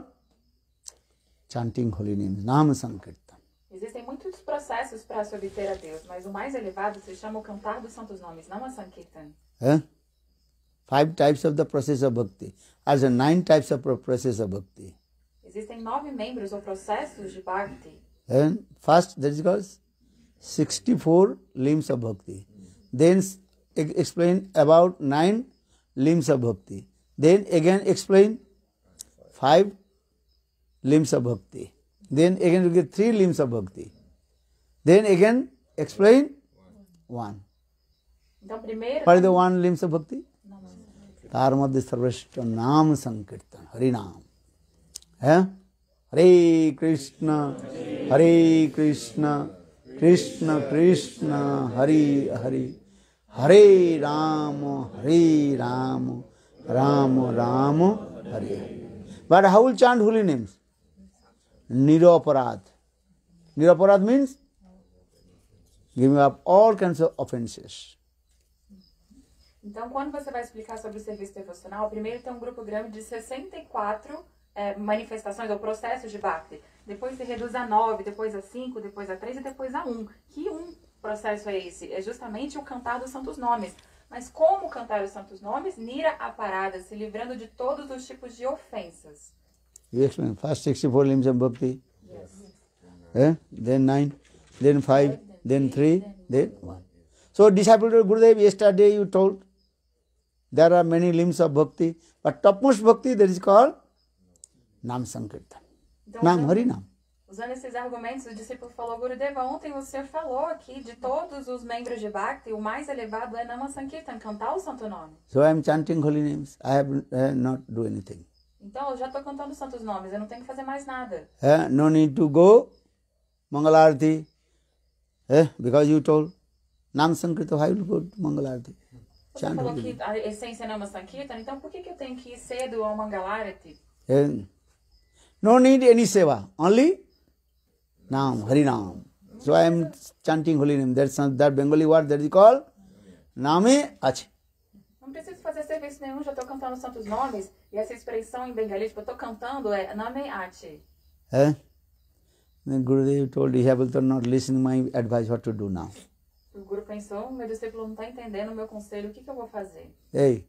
chanting holy names, Nama Sankirtan. Existem muitos processos para se obter a Deus, mas o mais elevado se chama o cantar dos santos nomes, Nama Sankirtan. É? Five types of the process of bhakti. As a nine types of process of bhakti. Existem nove membros ou processos de bhakti. And first, that is called 64 limbs of bhakti. Then explain about nine limbs of bhakti. Then again explain five limbs of bhakti. Then again you get three limbs of bhakti. Then again explain one. What is the one limbs of bhakti? Tarmadhi मध्य सर्वश्रेष्ठ sankirtan. संकीर्तन हरि नाम है Hare Krishna Krishna Krishna, Krishna Hari, Hari Hari Hare Ram Rama Rama, Ram Hare. Hare Hare but how will chant holy niraparad. Niraparad means giving up all kinds of offenses. Então, quando você vai explicar sobre o serviço devocional, primeiro tem um grupo grande de 64 é, manifestações ou processos de Bhakti. Depois se reduz a 9, depois a 5, depois a 3 e depois a 1. Que um processo é esse? É justamente o cantar dos santos nomes. Mas como cantar os santos nomes? Nira a parada, se livrando de todos os tipos de ofensas. You explain first 64 limbs of bhakti, eh? then 9, then 5, then 3, then 1. So, disciple to Gurudev, yesterday you told there are many limbs of bhakti, but topmost bhakti that is called Nam Sankirtan. Então, Nam Harinam. Usando esses argumentos, o discípulo falou, Gurudeva, ontem o senhor falou aqui de todos os membros de Bhakti, o mais elevado é Nama Sankirtan, cantar o santo nome. So, I am chanting holy names. I have uh, not do anything. Então, eu já estou cantando os santos nomes, eu não tenho que fazer mais nada. Eh? No need to go Mangalarti, eh? because you told Nam Sankirtan, why will go to Mangalarti? Você Chant falou que a essência é Nama Sankirtan, então por que, que eu tenho que ir cedo ao Mangalarati? Eh, No need any seva, only Nam, Harinam. So I am chanting holy name. That's that Bengali word that is called Name Ache. Não preciso fazer serviço nenhum, já estou cantando os santos nomes. E essa expressão em bengali, tipo, eu estou cantando é Name. Eh? Then Gurudev told disciple to not listen my advice what to do now. O Guru pensou, meu discípulo não está entendendo o meu conselho, o que, que eu vou fazer? Hey,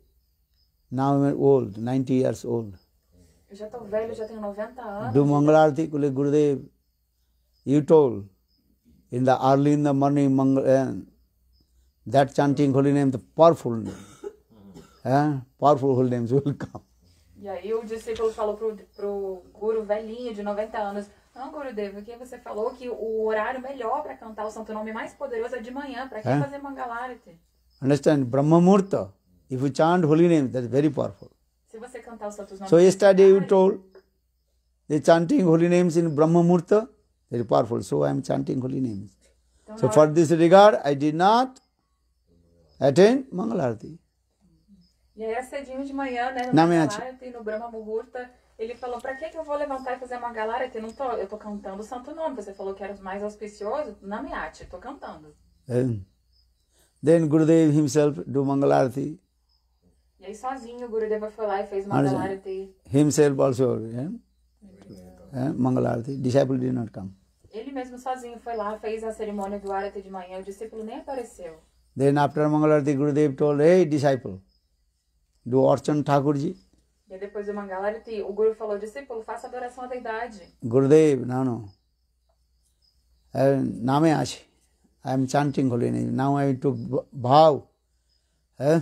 now I'm old, 90 years old. Eu já tô velho, já tenho 90 anos. do Mangalarti, Kule Gurudev, you told in the early in the morning, Mangal, uh, that chanting holy name, the powerful name, uh, powerful holy names will come. E aí o discípulo falou pro, pro guru velhinho de 90 anos, não, Gurudev, aqui você falou que o horário melhor para cantar o santo nome mais poderoso é de manhã, para que É? fazer Mangalarati? Understand? Brahma Murta, if you chant holy name, that's very powerful. Se você cantar os santos nomes So yesterday you told the chanting holy names in Brahma Murta, very powerful. So I am chanting holy names. então, So for this regard, I did not attend Mangalarti. E aí, cedinho de manhã, né, no Na minha Mangalarati, no Brahma Muhurta, ele falou, pra que que eu vou levantar e fazer Mangalarati? Não tô, eu tô cantando o santo nome. Você falou que era o mais auspicioso? Na Miate, tô cantando. And then Gurudev himself do Mangalarti. E aí, sozinho, o Gurudeva foi lá e fez? Mangalarati. Himself also, yeah? Mangalarti. Disciple did not come. Ele mesmo sozinho foi lá, fez a cerimônia do Arati de manhã, o discípulo nem apareceu. Then after Mangalarti, Gurudev told, hey disciple, do Archan Thakurji. E depois do Mangalarati, o Guru falou, discípulo, faça adoração à deidade. Gurudev, no. Uh, Name Ashi. I am chanting holy name. Now I took v- vow. eh,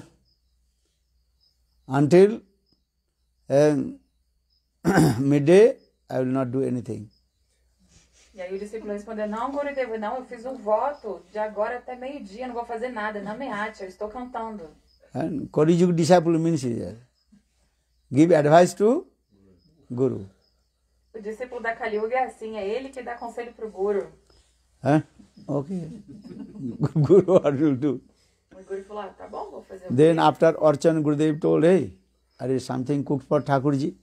until uh, midday, I will not do anything. E aí o discípulo respondeu, não, Gurudeva, não, eu fiz um voto de agora até meio-dia, não vou fazer nada, na meate, eu estou cantando. And Kali disciple means is, give advice to Guru. O discípulo da Kali Yuga é assim, é ele que dá conselho para o Guru. Huh? Okay. Guru what will do? O Guru falou, ah, tá bom, vou fazer Then after Archan Gurudev told, hey, there is something cooked for Thakurji.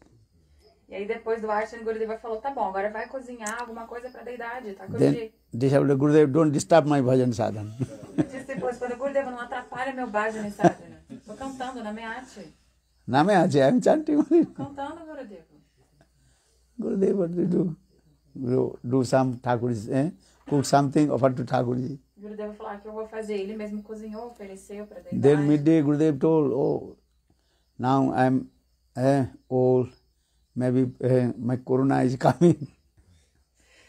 E aí depois do Archana, o Gurudeva falou, tá bom, agora vai cozinhar alguma coisa pra deidade, tá Then disciple Gurudev, don't disturb my bhajan sadhana. O discípulo respondeu, Gurudeva, não atrapalha meu bhajana sadhana. Tô cantando na meate. Name Achi, I am chanting. Cantando, Gurudeva. Gurudev, what we do? Do, do some Thakurji, eh? cook something, offer to Thakurji. O Gurudeva falou, ah, que eu vou fazer? Ele mesmo cozinhou, ofereceu pra deidade. Then midday Gurudev told, oh, now I am eh, old, maybe eh, my corona is coming.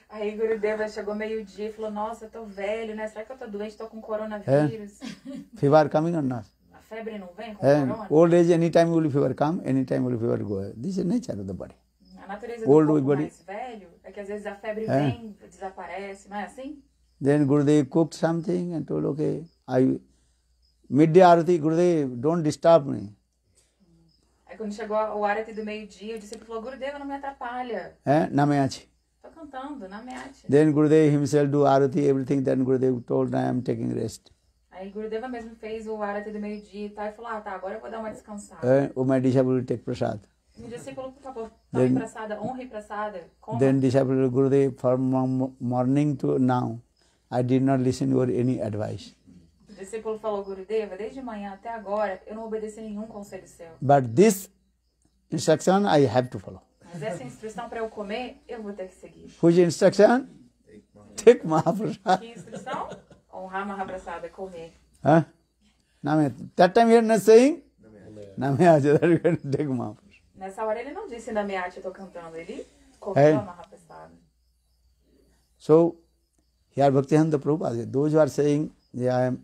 Aí Gurudeva chegou meio-dia e falou, nossa, eu tô velho, né? Será que eu tô doente? Tô com coronavírus. É. fever coming or not? A febre não vem com And corona? old age, anytime will fever come, anytime will fever go. This is nature of the body. A natureza Old do corpo body. mais velho é que às vezes a febre É. vem, desaparece, não é assim? Then Gurudev cooked something and told, okay, I midday arati, Gurudev, don't disturb me. Aí quando chegou o arati do meio-dia, o discípulo falou, Gurudeva, não me atrapalha. Eh? Namayachi. Tô cantando, na meate. Then Gurudev himself do arati, everything. Then Gurudev told, I am taking rest. Aí Gurudeva mesmo fez o arati do meio-dia e tal, e falou, ah, tá, agora eu vou dar uma descansada. Eh? Oh, my disciple will take prasad. O discípulo, por favor, tome Then- praçada, honre praçada, coma. Then disciple Gurudev, from mo- morning to now, I did not listen your any advice. O discípulo falou, Gurudeva, desde manhã até agora, eu não obedeci nenhum conselho seu. But this instruction I have to follow. Mas essa instrução para eu comer, eu vou ter que seguir. Which instruction? Take Mahaprasad. Que instrução? Honrar Mahaprasada, comer. Huh? That time you are not saying, Name Ajay, that you can take Mahaprasad. Nessa hora ele não disse na meate, eu tô cantando, ele É. comeu a Mahaprasada. So, here Bhaktivedanta Prabhupada, those who are saying, they I am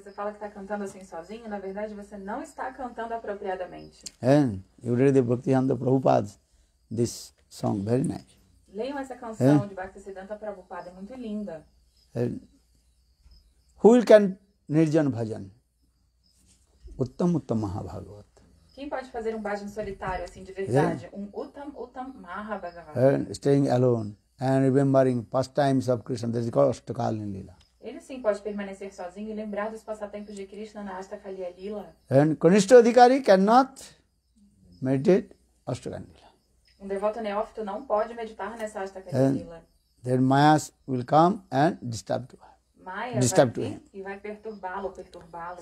você fala que está cantando assim sozinho, na verdade você não está cantando apropriadamente. And you read the Bhaktivedanta Prabhupada, this song, very nice. Leiam essa canção de Bhaktisiddhanta Prabhupada, é muito linda. And who can nirjan bhajan? Uttam Uttam Mahabhagavat. Quem pode fazer um bhajan solitário, assim, de verdade? Um Uttam Uttam Mahabhagavat. And staying alone and remembering pastimes of Krishna, that is called Ashtakalini Lila. Ele sim pode permanecer sozinho e lembrar dos passatempos de Krishna na Astakaliya Lila. And Kanishta Adhikari cannot meditate Ashtakalini Lila. Um devoto neófito não pode meditar nessa Astakaliya É. Lila. then Mayas will come and disturb to her. Vai Disturb to vir him. e vai perturbá-lo, perturbá-lo.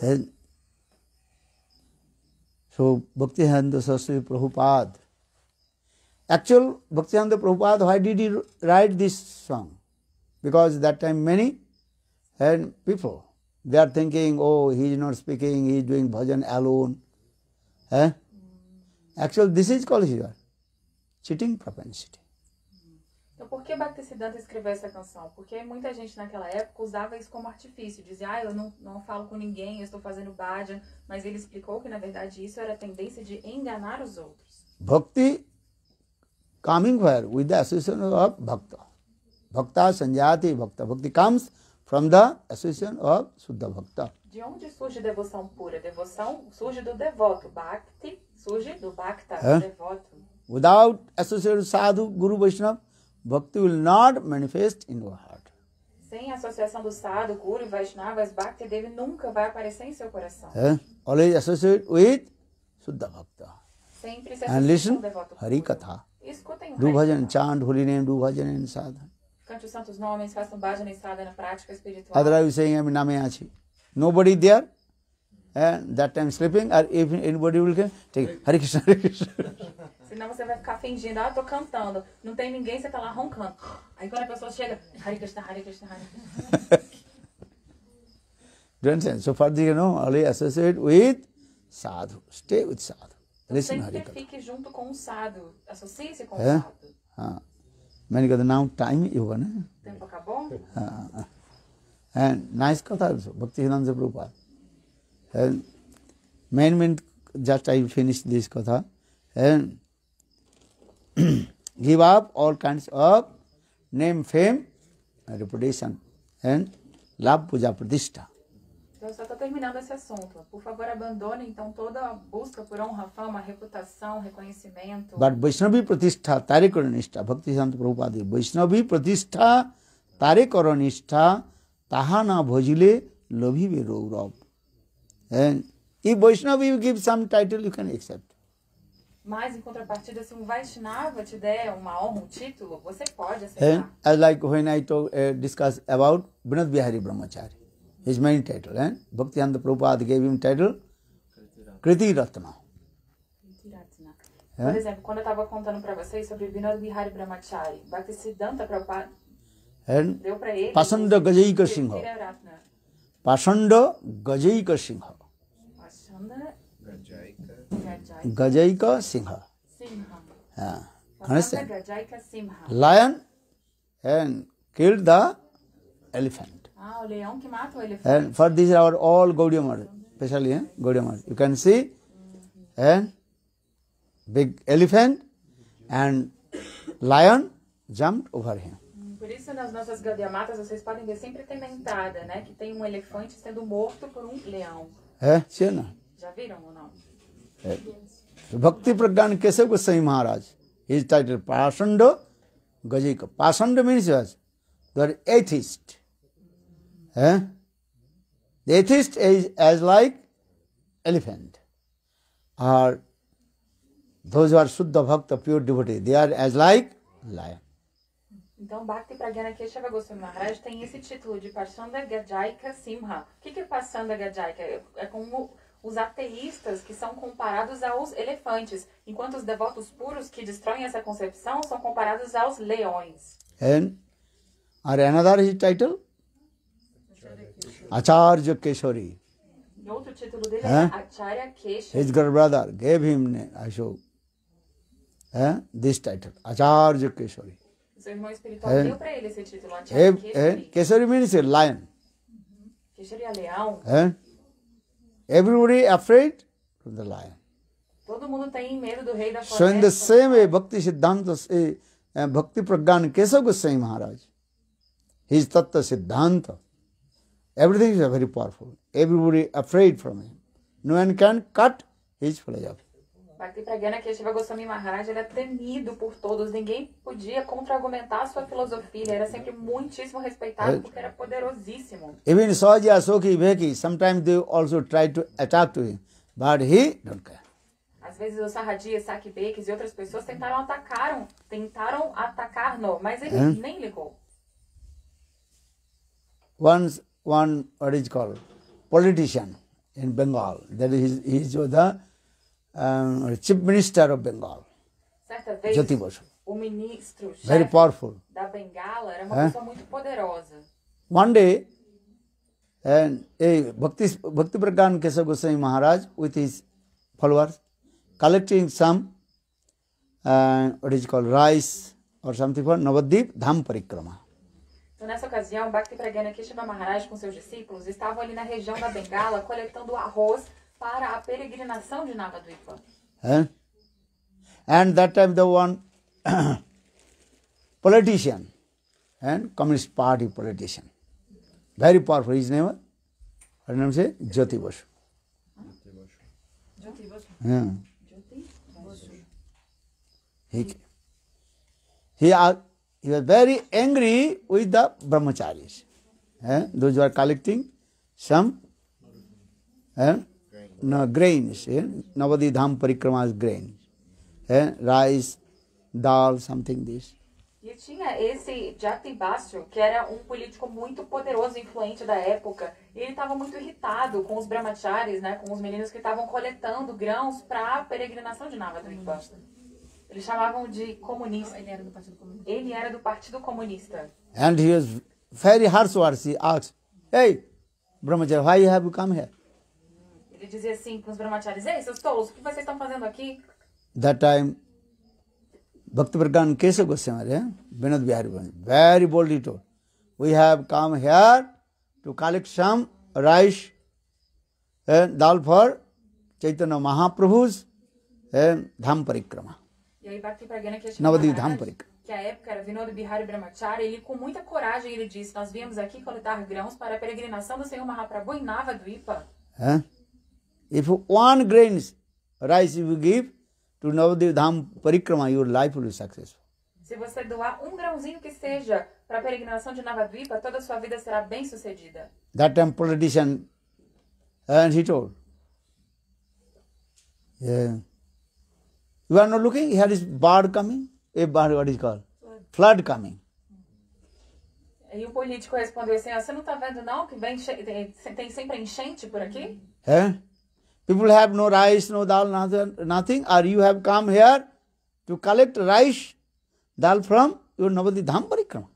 So Bhaktivedanta Saraswati Prabhupada, actual Bhaktivedanta Prabhupada, why did he write this song? Because that time many and people, they are thinking, oh, he is not speaking, he is doing bhajan alone. Eh? Actually, this is called here, cheating propensity. Então, por que Bhaktisiddhanta escreveu essa canção? Porque muita gente naquela época usava isso como artifício. Dizia, ah, eu não, não falo com ninguém, eu estou fazendo bhajan. Mas ele explicou que, na verdade, isso era a tendência de enganar os outros. Bhakti coming where? With the association of Bhakta. Bhakta Sanjati Bhakta. Bhakti comes from the association of Suddha Bhakta. De onde surge devoção pura? Devoção surge do devoto. Bhakti surge do Bhakta, Hã? devoto. Without association with Sadhu, Guru Vaishnava, Bhakti will not manifest in your heart. Sem associação do sadhu, guru e vaishnavas, Bhakti dele nunca vai aparecer em seu coração. Eh? Always associate with Suddha Bhakta. Sempre se And associe com o listen Hari. Katha. Do bhajan, chant holy name, do bhajan and sadhana. Cante os santos nomes, façam bhajan e sadhana prática espiritual. Otherwise, saying, I'm Name Achi. Nobody there. And that time sleeping, or if anybody will come, take Hare Krishna, Hare Krishna. Senão você vai ficar fingindo, ah, tô cantando. Não tem ninguém, você tá lá roncando. Aí quando a pessoa chega, Hare Krishna, Hare Krishna, Hare Krishna. Do you understand? So further, you know, only associate with sadhu. Stay with sadhu. Listen Sempre Hari Katha. fique junto com o sadhu. Associe-se com o sadhu. Ah. मैंने कहा now time ही होगा ना। And nice हाँ, हाँ। कथा भक्ति से प्रूपा and main main just I finish this katha. And give up all kinds of name fame reputation and labh puja pratishtha terminando esse assunto. Por favor, abandone, então, toda a busca por honra, fama, reputação, reconhecimento. But Vaishnavi Pratishtha, Tare Karanishta, Bhakti Siddhanta Prabhupada, Vaishnavi Pratishtha, Tare Karanishta, Tahana Bhajile, Labhive Raurav. And if Vaishnavi you give some title, you can accept. Mas, em contrapartida, se um Vaishnava te der uma honra, um título, você pode And aceitar. as like when I talk, uh, discuss about Vinod Bihari Brahmachari, his main title, and Bhakti Siddhanta Prabhupada gave him title Kriti Ratna. É? Por exemplo, quando eu estava contando para vocês sobre Vinod Bihari Brahmachari, Bhaktisiddhanta Prabhupada And deu para ele... Pasanda Gajaika Singha. Pashanda Gajaika Singha. Pasanda Gajaika. Singha. Simha. Ah, Pasanda understand? Gajaika Simha. Lion and killed the elephant. And for this our all Gaudiya model, especially eh? Gaudiya model. You can see and big elephant and lion jumped over him. Por isso, nas nossas gadiamatas vocês podem ver sempre tem tementada, né? Que tem um elefante sendo morto por um leão. É, sim, Já viram ou não? É. Bhakti Prajnan Keshav Gosai Maharaj is title पाषंड गजी का पाषंड means was दर atheist. Eh? The atheist is as like elephant. Or those who are Suddha Bhakta, pure devotee, they are as like lion. Então, Bhakti Pragyana Keshava Goswami Maharaj tem esse título de Pasanda Gajaika Simha. O que que é Pasanda Gajaika? É é como os ateístas que são comparados aos elefantes, enquanto os devotos puros que destroem essa concepção são comparados aos leões. And or another his title? Acharya Keshori. His great brother gave him ने Ashok this title Acharya Keshori. Kesari means a lion everybody afraid from the lion so in the same a Bhakti Siddhanta Bhakti Prajnan Keshava Goswami Maharaj his तत्व सिद्धांत everything is very powerful. Everybody afraid from him. No one can cut his philosophy. Bhakti Pragyana Keshava Goswami Maharaj é temido por todos. Ninguém podia contra-argumentar sua filosofia. Ele era sempre muitíssimo respeitado porque era poderosíssimo. Even Sahaji, Asoki, Viveki, sometimes they also try to attack to him, but he don't care. Às vezes o Sahaji, Saki Bekes e outras pessoas tentaram atacaram, tentaram atacar no, mas ele nem ligou. once one what is called politician in Bengal. That is he is the um, chief minister of Bengal, Certa vez, Jyoti Basu. o ministro Very powerful. da Bengala era uma Hã? pessoa muito poderosa. One day, and a Bhakti, Bhakti Pragyan Keshav Goswami Maharaj with his followers collecting some uh, what is called rice or something for Navadip Dham Parikrama. Nessa ocasião, Bhakti Pragyana Keshava Maharaj com seus discípulos estavam ali na região da Bengala coletando arroz para a peregrinação de Navadvipa. Eh? And that time the one politician and Communist Party politician, very powerful. His name, her name is Jyoti Basu. Yeah. He, he, are- he was very angry with the brahmacharis. Eh? Those who are collecting some eh? no, grains, eh? Navadi Dham Parikrama's grains. Eh? Rice, dal, something this. E tinha esse Jati Basu, que era um político muito poderoso e influente da época. E ele estava muito irritado com os brahmacharis, né, com os meninos que estavam coletando grãos para a peregrinação de Navadvipa. Eles chamavam de comunista. Ele era do Partido Comunista. Ele era do Partido Comunista. And he was very harsh words. He asked, Hey, Brahmachari, why have you come here? Ele dizia assim para os brahmacharis: Ei, seus tolos, o que vocês estão fazendo aqui? That time, Bhakti Pragyan Keshav Goswami, eh? Vinod Bihari very boldly told, We have come here to collect some rice, eh, dal for Chaitanya Mahaprabhu's eh, Dham Parikrama. E aí Bhakti Pragyana Keshava Navadip Maharaj, Dham Parikrama. que a época era Vinod Bihari Brahmachari, ele com muita coragem ele disse: Nós viemos aqui coletar grãos para a peregrinação do Senhor Mahaprabhu em Navadvipa. Eh? If one grain rice you give to Navadip Dham Parikrama, your life will be successful. Se você doar um grãozinho que seja para a peregrinação de Navadvipa, toda a sua vida será bem sucedida. That time politician, and he told, yeah, you are not looking, here is bird coming, a bird, what is called? Flood coming. E o político respondeu assim: ah, Você não está vendo não que vem tem, sempre enchente por aqui? Eh? People have no rice, no dal, nothing, or you have come here to collect rice, dal from your Navadi Dham Parikrama.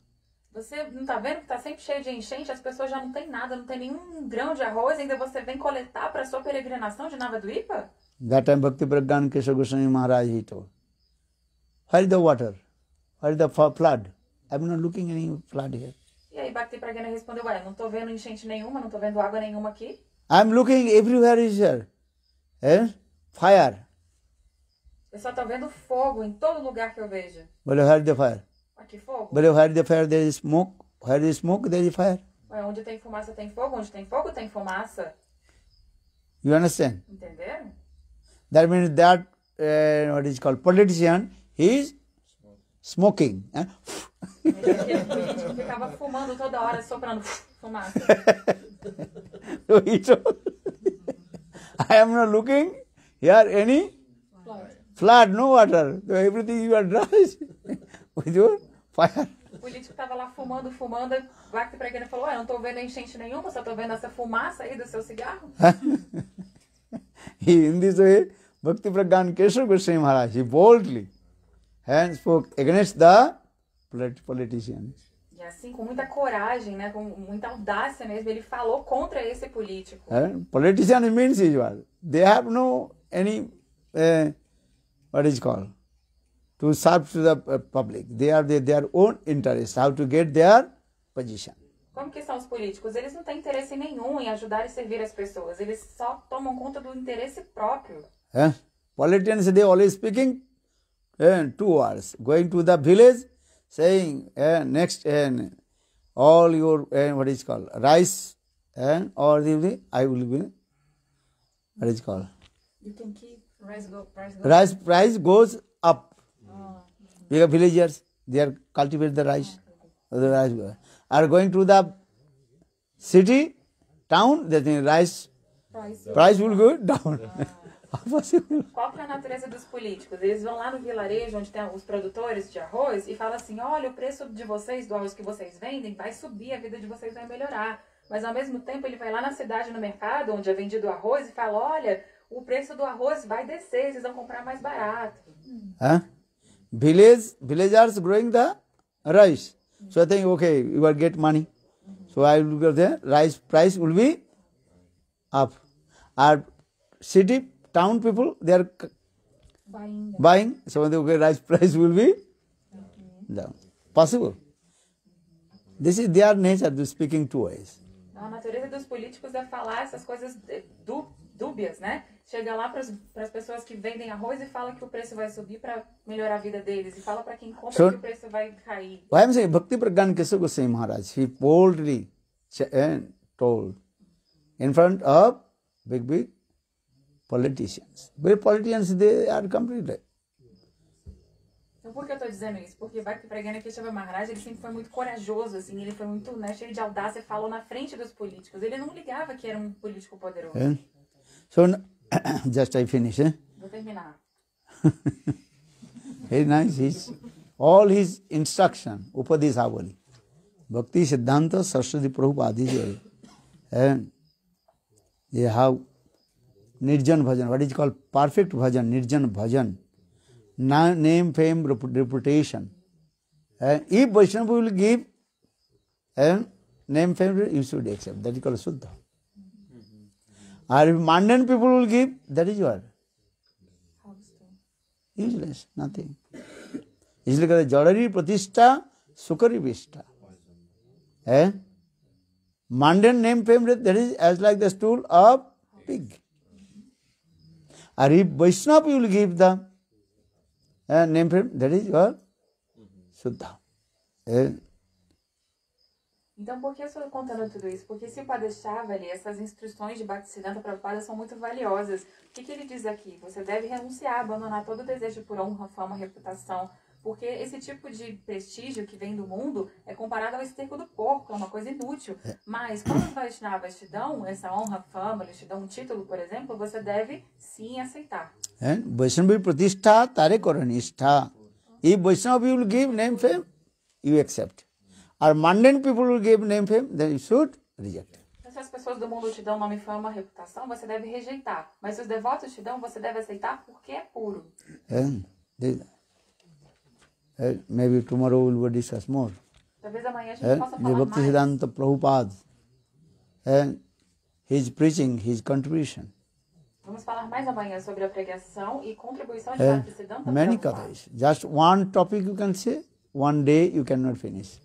Você não está vendo que está sempre cheio de enchente? As pessoas já não têm nada, não tem nenhum grão de arroz, ainda você vem coletar para sua peregrinação de Navadvipa? That time Bhakti Pragyan Keshav Goswami Maharaj he told, Where is the water? Where is the flood? I am not looking any flood here. E aí Bhakti Pragyana respondeu: Ué, não tô vendo enchente nenhuma, não tô vendo água nenhuma aqui. I am looking everywhere is here. Eh? Fire. Eu só tô vendo fogo em todo lugar que eu vejo. But where is the fire? Aqui fogo? But where is the fire there is smoke. Where is smoke there is fire. Ué, onde tem fumaça tem fogo, onde tem fogo tem fumaça. You understand? Entenderam? That means that uh, what is called politician, he is smoking. eh? Ficava fumando toda hora, soprando fumaça. so he told, I am not looking here any flood, no water. So everything you are dry with your fire. O político tava lá fumando, fumando. e Bhakti Pragyana falou: Ué, não tô vendo enchente nenhuma, só tô vendo essa fumaça aí do seu cigarro. he, in this way, Bhakti Pragyan Keshav Goswami Maharaj, he boldly and spoke against the polit- politicians. E assim, com muita coragem, né, com muita audácia mesmo, ele falou contra esse político. And politicians means what? They have no any, uh, what is called, to serve to the uh, public. They are their, their own interest, how to get their position. Como que são os políticos? Eles não têm interesse nenhum em ajudar e servir as pessoas. Eles só tomam conta do interesse próprio. Eh? Politicians, they always speaking eh, two words. Going to the village, saying eh, next eh, all your eh, what is called rice eh, or the I will be what is called You can keep rice go rice go. rice price goes up. Because villagers they are cultivate the rice. The rice are going to the city, town. The thing rice Price. price will go down. Qual que é a natureza dos políticos? Eles vão lá no vilarejo onde tem os produtores de arroz e falam assim: olha, o preço de vocês, do arroz que vocês vendem, vai subir, a vida de vocês vai melhorar. Mas ao mesmo tempo ele vai lá na cidade, no mercado, onde é vendido o arroz, e fala: olha, o preço do arroz vai descer, vocês vão comprar mais barato. Huh? Village, villagers growing the rice. So I think, okay, you will get money. So I will go there, rice price will be up. Our city, town people, they are c- Baindo. buying, so the okay, rice price will be down. Possible. This is their nature to speaking two ways. Então, a natureza dos políticos é falar essas coisas eh, dú- dúbias, né? Chega lá para as pessoas que vendem arroz e fala que o preço vai subir para melhorar a vida deles. E fala para quem compra So- que o preço vai cair. Why I'm saying Bhakti Pragyan Keshav Goswami Maharaj, he boldly ch- told in front of big, big politicians. Big politicians, they are completely. Então, por que eu tô dizendo isso? Porque Bhakti Pragana Keshava Maharaj, ele sempre foi muito corajoso, assim, ele foi muito, né, cheio de audácia, falou na frente dos políticos. Ele não ligava que era um político poderoso. Eh? So, n- just I finish. Eh? Vou terminar. Very nice. His, all his instruction, Upadeshavali, Bhakti Siddhanta Saraswati Prabhupada, is. And they have nirjan bhajan what is called perfect bhajan nirjan bhajan name fame reputation and if Vaishnava will give and name fame you should accept that is called shuddh or if mundane people will give that is your useless nothing इसलिए कहते जड़री प्रतिष्ठा सुकरी विष्ठा है mundane name fame that is as like the stool of pig Vaishnava will give the uh, name that is your Suddha. Eh, então, por que eu estou contando tudo isso? Porque se o Padre estava ali, essas instruções de Bhaktisiddhanta Prabhupada são muito valiosas. O que, que, ele diz aqui? Você deve renunciar, abandonar todo o desejo por honra, fama, reputação, porque esse tipo de prestígio que vem do mundo é comparado ao esterco do porco, é uma coisa inútil. É. Mas quando os Vaishnavas te dão essa honra, fama, eles te dão um título, por exemplo, você deve sim aceitar. É? And Vaishnavi Pratishtha Tarekaranistha. If Vaishnavi will give name fame, you accept. Or mundane people will give name fame, then you should reject. Então, se as pessoas do mundo te dão nome, fama, reputação, você deve rejeitar. Mas se os devotos te dão, você deve aceitar porque é puro. É. Eh, maybe tomorrow we will discuss more. Talvez amanhã a gente eh, possa the Bhakti. Siddhanta Prabhupada eh, and his preaching, his contribution. Vamos falar mais amanhã sobre a pregação e contribuição de Bhaktisiddhanta many kathas. Just one topic you can say, one day you cannot finish.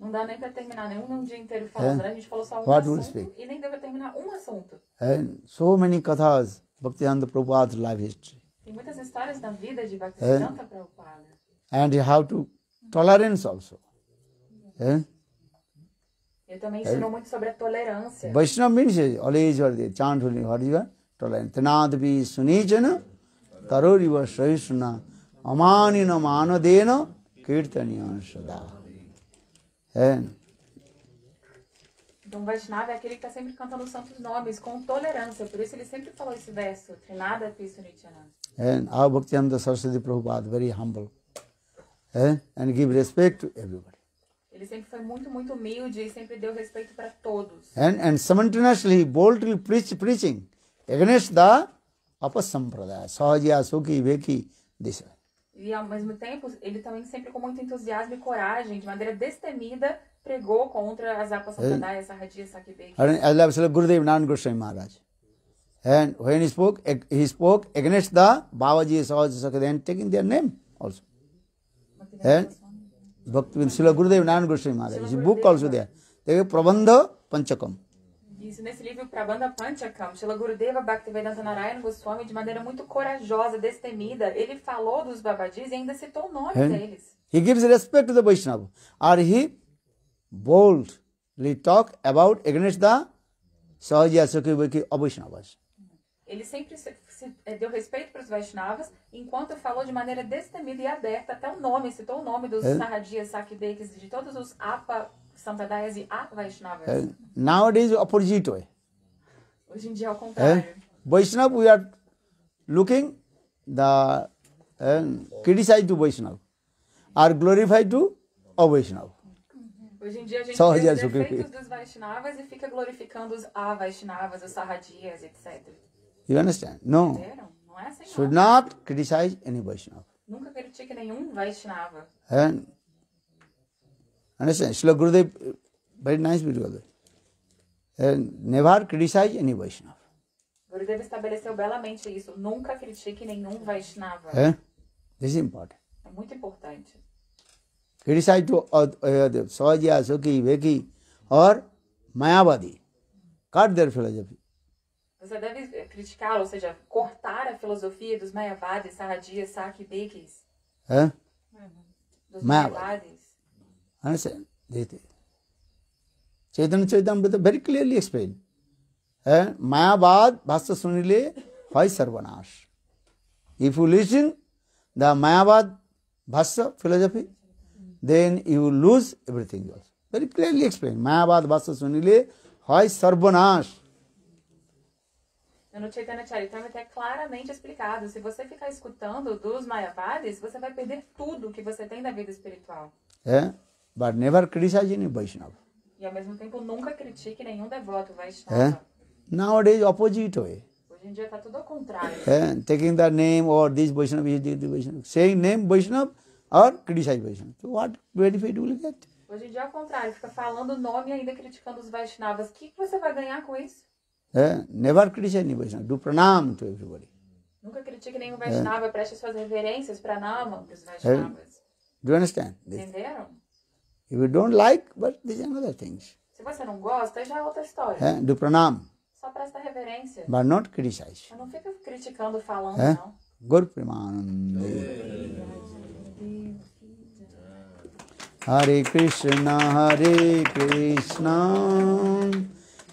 Não dá nem para terminar nenhum dia inteiro falando. A gente falou só um What assunto speak? e nem deu para terminar um assunto. And so many kathas, Bhakti Siddhanta Prabhupada's life history. Tem muitas histórias da vida de Bhaktisiddhanta Prabhupada. And you have to tolerance also. Eh? Ele também ensinou muito sobre a tolerância. Vaishnava means always you are there. Chant you are tolerant. Tanadvi sunijana taroriva sahisuna amanina manadena kirtaniya sada. And Então, Vaishnava é aquele que está sempre cantando os santos nomes com tolerância. Por isso ele sempre falou esse verso, Trinada Pisunityana. And our Bhaktivedanta Saraswati Prabhupada, very humble. Eh? And give respect to everybody. Ele sempre foi muito, muito humilde e sempre deu respeito para todos. And, and simultaneously he boldly preach, preaching against the apasampradaya, sahajya, sukhi, veki, this. way. E ao mesmo tempo, ele também sempre com muito entusiasmo e coragem, de maneira destemida, pregou contra as Apasampradayas, Sahajiya, Sakibeki. And I love Srila Gurudev Nan Goswami Maharaj. And when he spoke, he spoke against the Babaji, Sahaja, Sakhi, then taking their name also. And Bhakti Srila Gurudev Nan Goswami Maharaj. His book also there. They have Prabandha Panchakam. Isso nesse livro Prabandha Panchakam, Shila Gurudeva Bhaktivedanta Narayana Goswami, de maneira muito corajosa, destemida, ele falou dos Babadis e ainda citou o nome And deles. he gives respect to the Vaishnava. Or he boldly talk about against the Sahaja, Sakhi, Vaishnavas. Ele sempre se- se- deu respeito para os Vaishnavas, enquanto falou de maneira destemida e aberta até o nome, citou o nome dos É. Sahajiyas, Sakibekis, de todos os Apa Sampradayas e A Vaishnavas. And nowadays, opposite way. Hoje em dia é o contrário. Eh? Vaishnava, we are looking the uh, criticize to Vaishnava or glorify to a Vaishnava. Hoje em dia a gente Só vê os defeitos dos Vaishnavas e fica glorificando os A-Vaishnavas, os Sarradias, etc. You understand? No. Entenderam? Não é assim Should not criticize any Vaishnava. Nunca critique nenhum Vaishnava. And understand? Srila Gurudev, very nice beautiful. And never criticize any Vaishnava. Gurudev estabeleceu belamente isso. Nunca critique nenhum Vaishnava. Eh? This is important. É muito importante. Criticize to uh, Swaja, Sukhi, Veki or Mayavadi. Cut their philosophy. Você deve criticá-lo, ou seja, cortar a filosofia dos Mayavadis, Sarradias, Saki, Bekis. Eh? Dos Mayavadi. Mayavadis. Understand? Chaitanya Chaitamrita very clearly explained. Eh? Mayavad Bhasya Sunile Hoy Sarvanash. If you listen the Mayavad Bhasya philosophy, then you will lose everything else. Very clearly explained. Mayavad Bhasya Sunile Hoy Sarvanash. No Chaitanya Charitamrita é claramente explicado. Se você ficar escutando dos Mayavadis, você vai perder tudo que você tem da vida espiritual. Eh? But never criticize any Vaishnava. E ao mesmo tempo nunca critique nenhum devoto? Vaishnava. Nowadays opposite way. Hoje em dia está tudo ao contrário. Eh, taking the name or this Vaishnava is this Vaishnava, saying name Vaishnava or criticize Vaishnava. So what benefit will you get? Hoje em dia é ao contrário, fica falando o nome e ainda criticando os Vaishnavas. O que que você vai ganhar com isso? Eh, never criticize any Vaishnava. Do pranam to everybody. Nunca critique nenhum Vaishnava, preste suas reverências para Nama, para os Vaishnavas. Do you understand? Entenderam? If you don't like, but these are another things. Se você não gosta, já é outra história. Eh, do pranam, Só presta reverência. but not criticize. Mas não fica criticando, falando, não. Gur Premanande. Hare Krishna, Hare Krishna,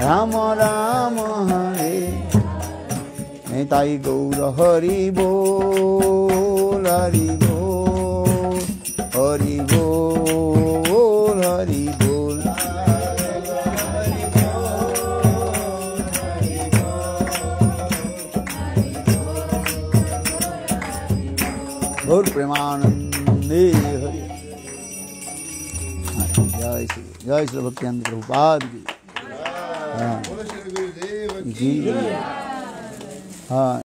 Ram Ram Hare তাই গৌর হরি বোল হরি বোল হরি বোল হরি বোল গৌর প্রেমানন্দে হরি জয় শ্রী জয় শ্রী ভক্তি প্রভুপাদ 啊。